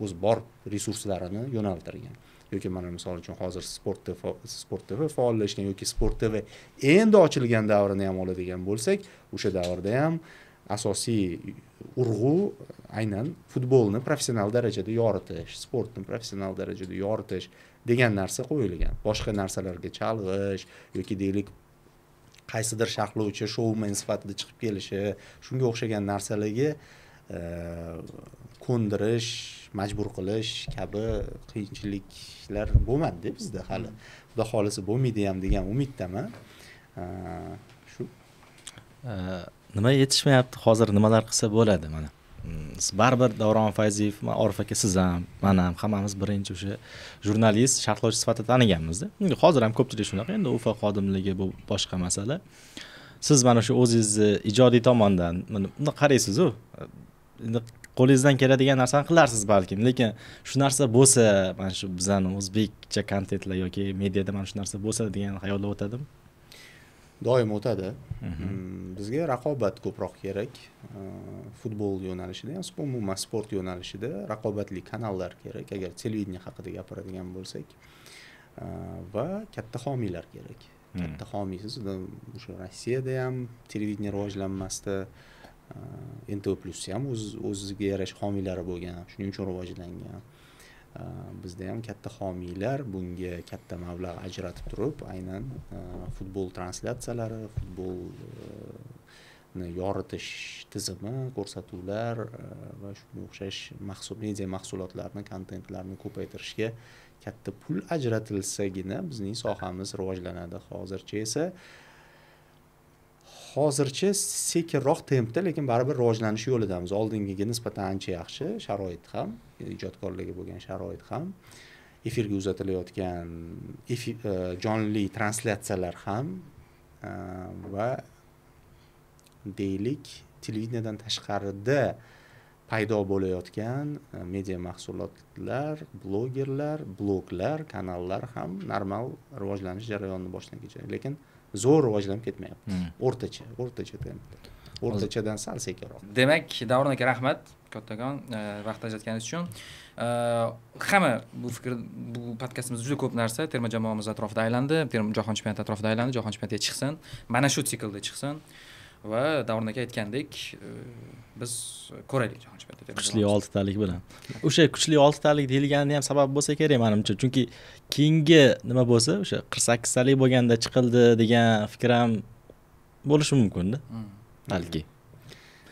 o'zi bor resurslarini yo'naltirgan. Yoki mana misol uchun hozir sport tv sport tv faollashgan yoki sport tv endi ochilgan davrini ham oladigan bo'lsak o'sha davrda ham asosiy urg'u aynan futbolni professional darajada yoritish sportni professional darajada yoritish degan narsa qo'yilgan. Boshqa narsalarga chalg'ish yoki deylik qaysidir sharhlovchi shoumen sifatida chiqib kelishi shunga o'xshagan narsalarga e, ko'ndirish majbur qilish kabi qiyinchiliklar bo'lmadida bizda hali. Xudo xohlasa bo'lmaydi ham degan umiddaman. E, shu. E, nima yetishmayapti? Hozir nimalar qilsa bo'ladi mana? Mm, siz baribir davron fayziyev orif aka siz ham man ham hammamiz birinchi o'sha jurnalist sharhlovchi sifatida taniganmizda Endi hozir ham ko'pchilik shunaqa endi ufa xodimligi bu boshqa masala. Siz mana shu o'zingizni ijodiy tomondan mana qaraysizu. Endi qo'lingizdan keladigan narsani qilarsiz balkim lekin shu narsa bo'lsa mana shu bizani o'zbekcha kontentlar yoki mediada mana shu narsa bo'lsa degan xayolda o'tadimi? Doim o'tadi. Mm, bizga raqobat ko'proq kerak. E, futbol yo'nalishida ham umuman sport yo'nalishida raqobatli kanallar kerak agar televideniye haqida gapiradigan bo'lsak. E, va katta homiylar kerak. Hmm. katta homiysiz o'sha rossiyada ham televideniye rivojlanmasdi. E, ntv plyus ham o'z o'ziga yarasha homiylari bo'lgan shuning uchun rivojlangan Э, bizda ham katta homiylar bunga katta mablag' ajratib turib aynan e, futbol translyatsiyalari futbolni e, yoritish tizimi ko'rsatuvlar e, va shunga o'xshash mahsul media mahsulotlarni kontentlarni ko'paytirishga katta pul ajratilsagina bizning sohamiz rivojlanadi. Hozircha esa hozircha sekinroq tempda lekin baribir rivojlanish yo'lidamiz. Oldingiga nisbatan ancha yaxshi sharoit ham ijodkorlarga bo'lgan sharoit ham efirga uzatilayotgan e, jonli translyatsiyalar ham e, va deylik televideniyadan tashqarida paydo bo'layotgan e, media mahsulotlar blogerlar bloglar kanallar ham normal rivojlanish jarayonini boshdan kechiradi lekin zo'r rivojlanib ketmayapti. Hmm. o'rtacha o'rtacha tempda o'rtachadan sal sekinroq. Demak davron aka rahmat. Kattakon e, vaqt ajratganingiz uchun. E, hamma bu fikr bu podkastimizda juda ko'p narsa. Terma jamoamiz atrofida aylandi. Jahon chempionati atrofida aylandi. Jahon chempionatiga chiqsin. Mana shu siklda chiqsin. Va davron aka aytgandek e, biz ko'raylik jahon chempionati terma kuchli oltitalik bilan. O'sha kuchli oltitalik deyilgani ham sabab bo'lsa kerak manimcha. Chunki keyingi nima bo'lsa o'sha qirq sakkiztalik bo'lganda chiqildi degan fikr ham bo'lishi mumkinda. Hmm. balki.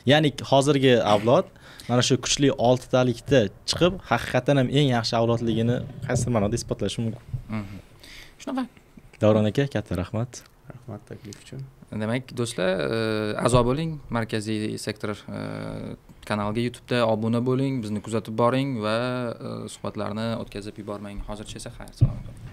Ya'ni hozirgi avlod mana shu kuchli oltitalikda chiqib haqiqatdan ham eng yaxshi avlodligini qaysidir ma'noda isbotlashi mumkin? Mhm. shunaqa. Davron aka katta rahmat. Rahmat taklif uchun demak do'stlar e, a'zo bo'ling markaziy sektor e, kanaliga youtubeda obuna bo'ling bizni kuzatib boring va e, suhbatlarni o'tkazib yubormang. Hozircha esa xayr salomat bo'ling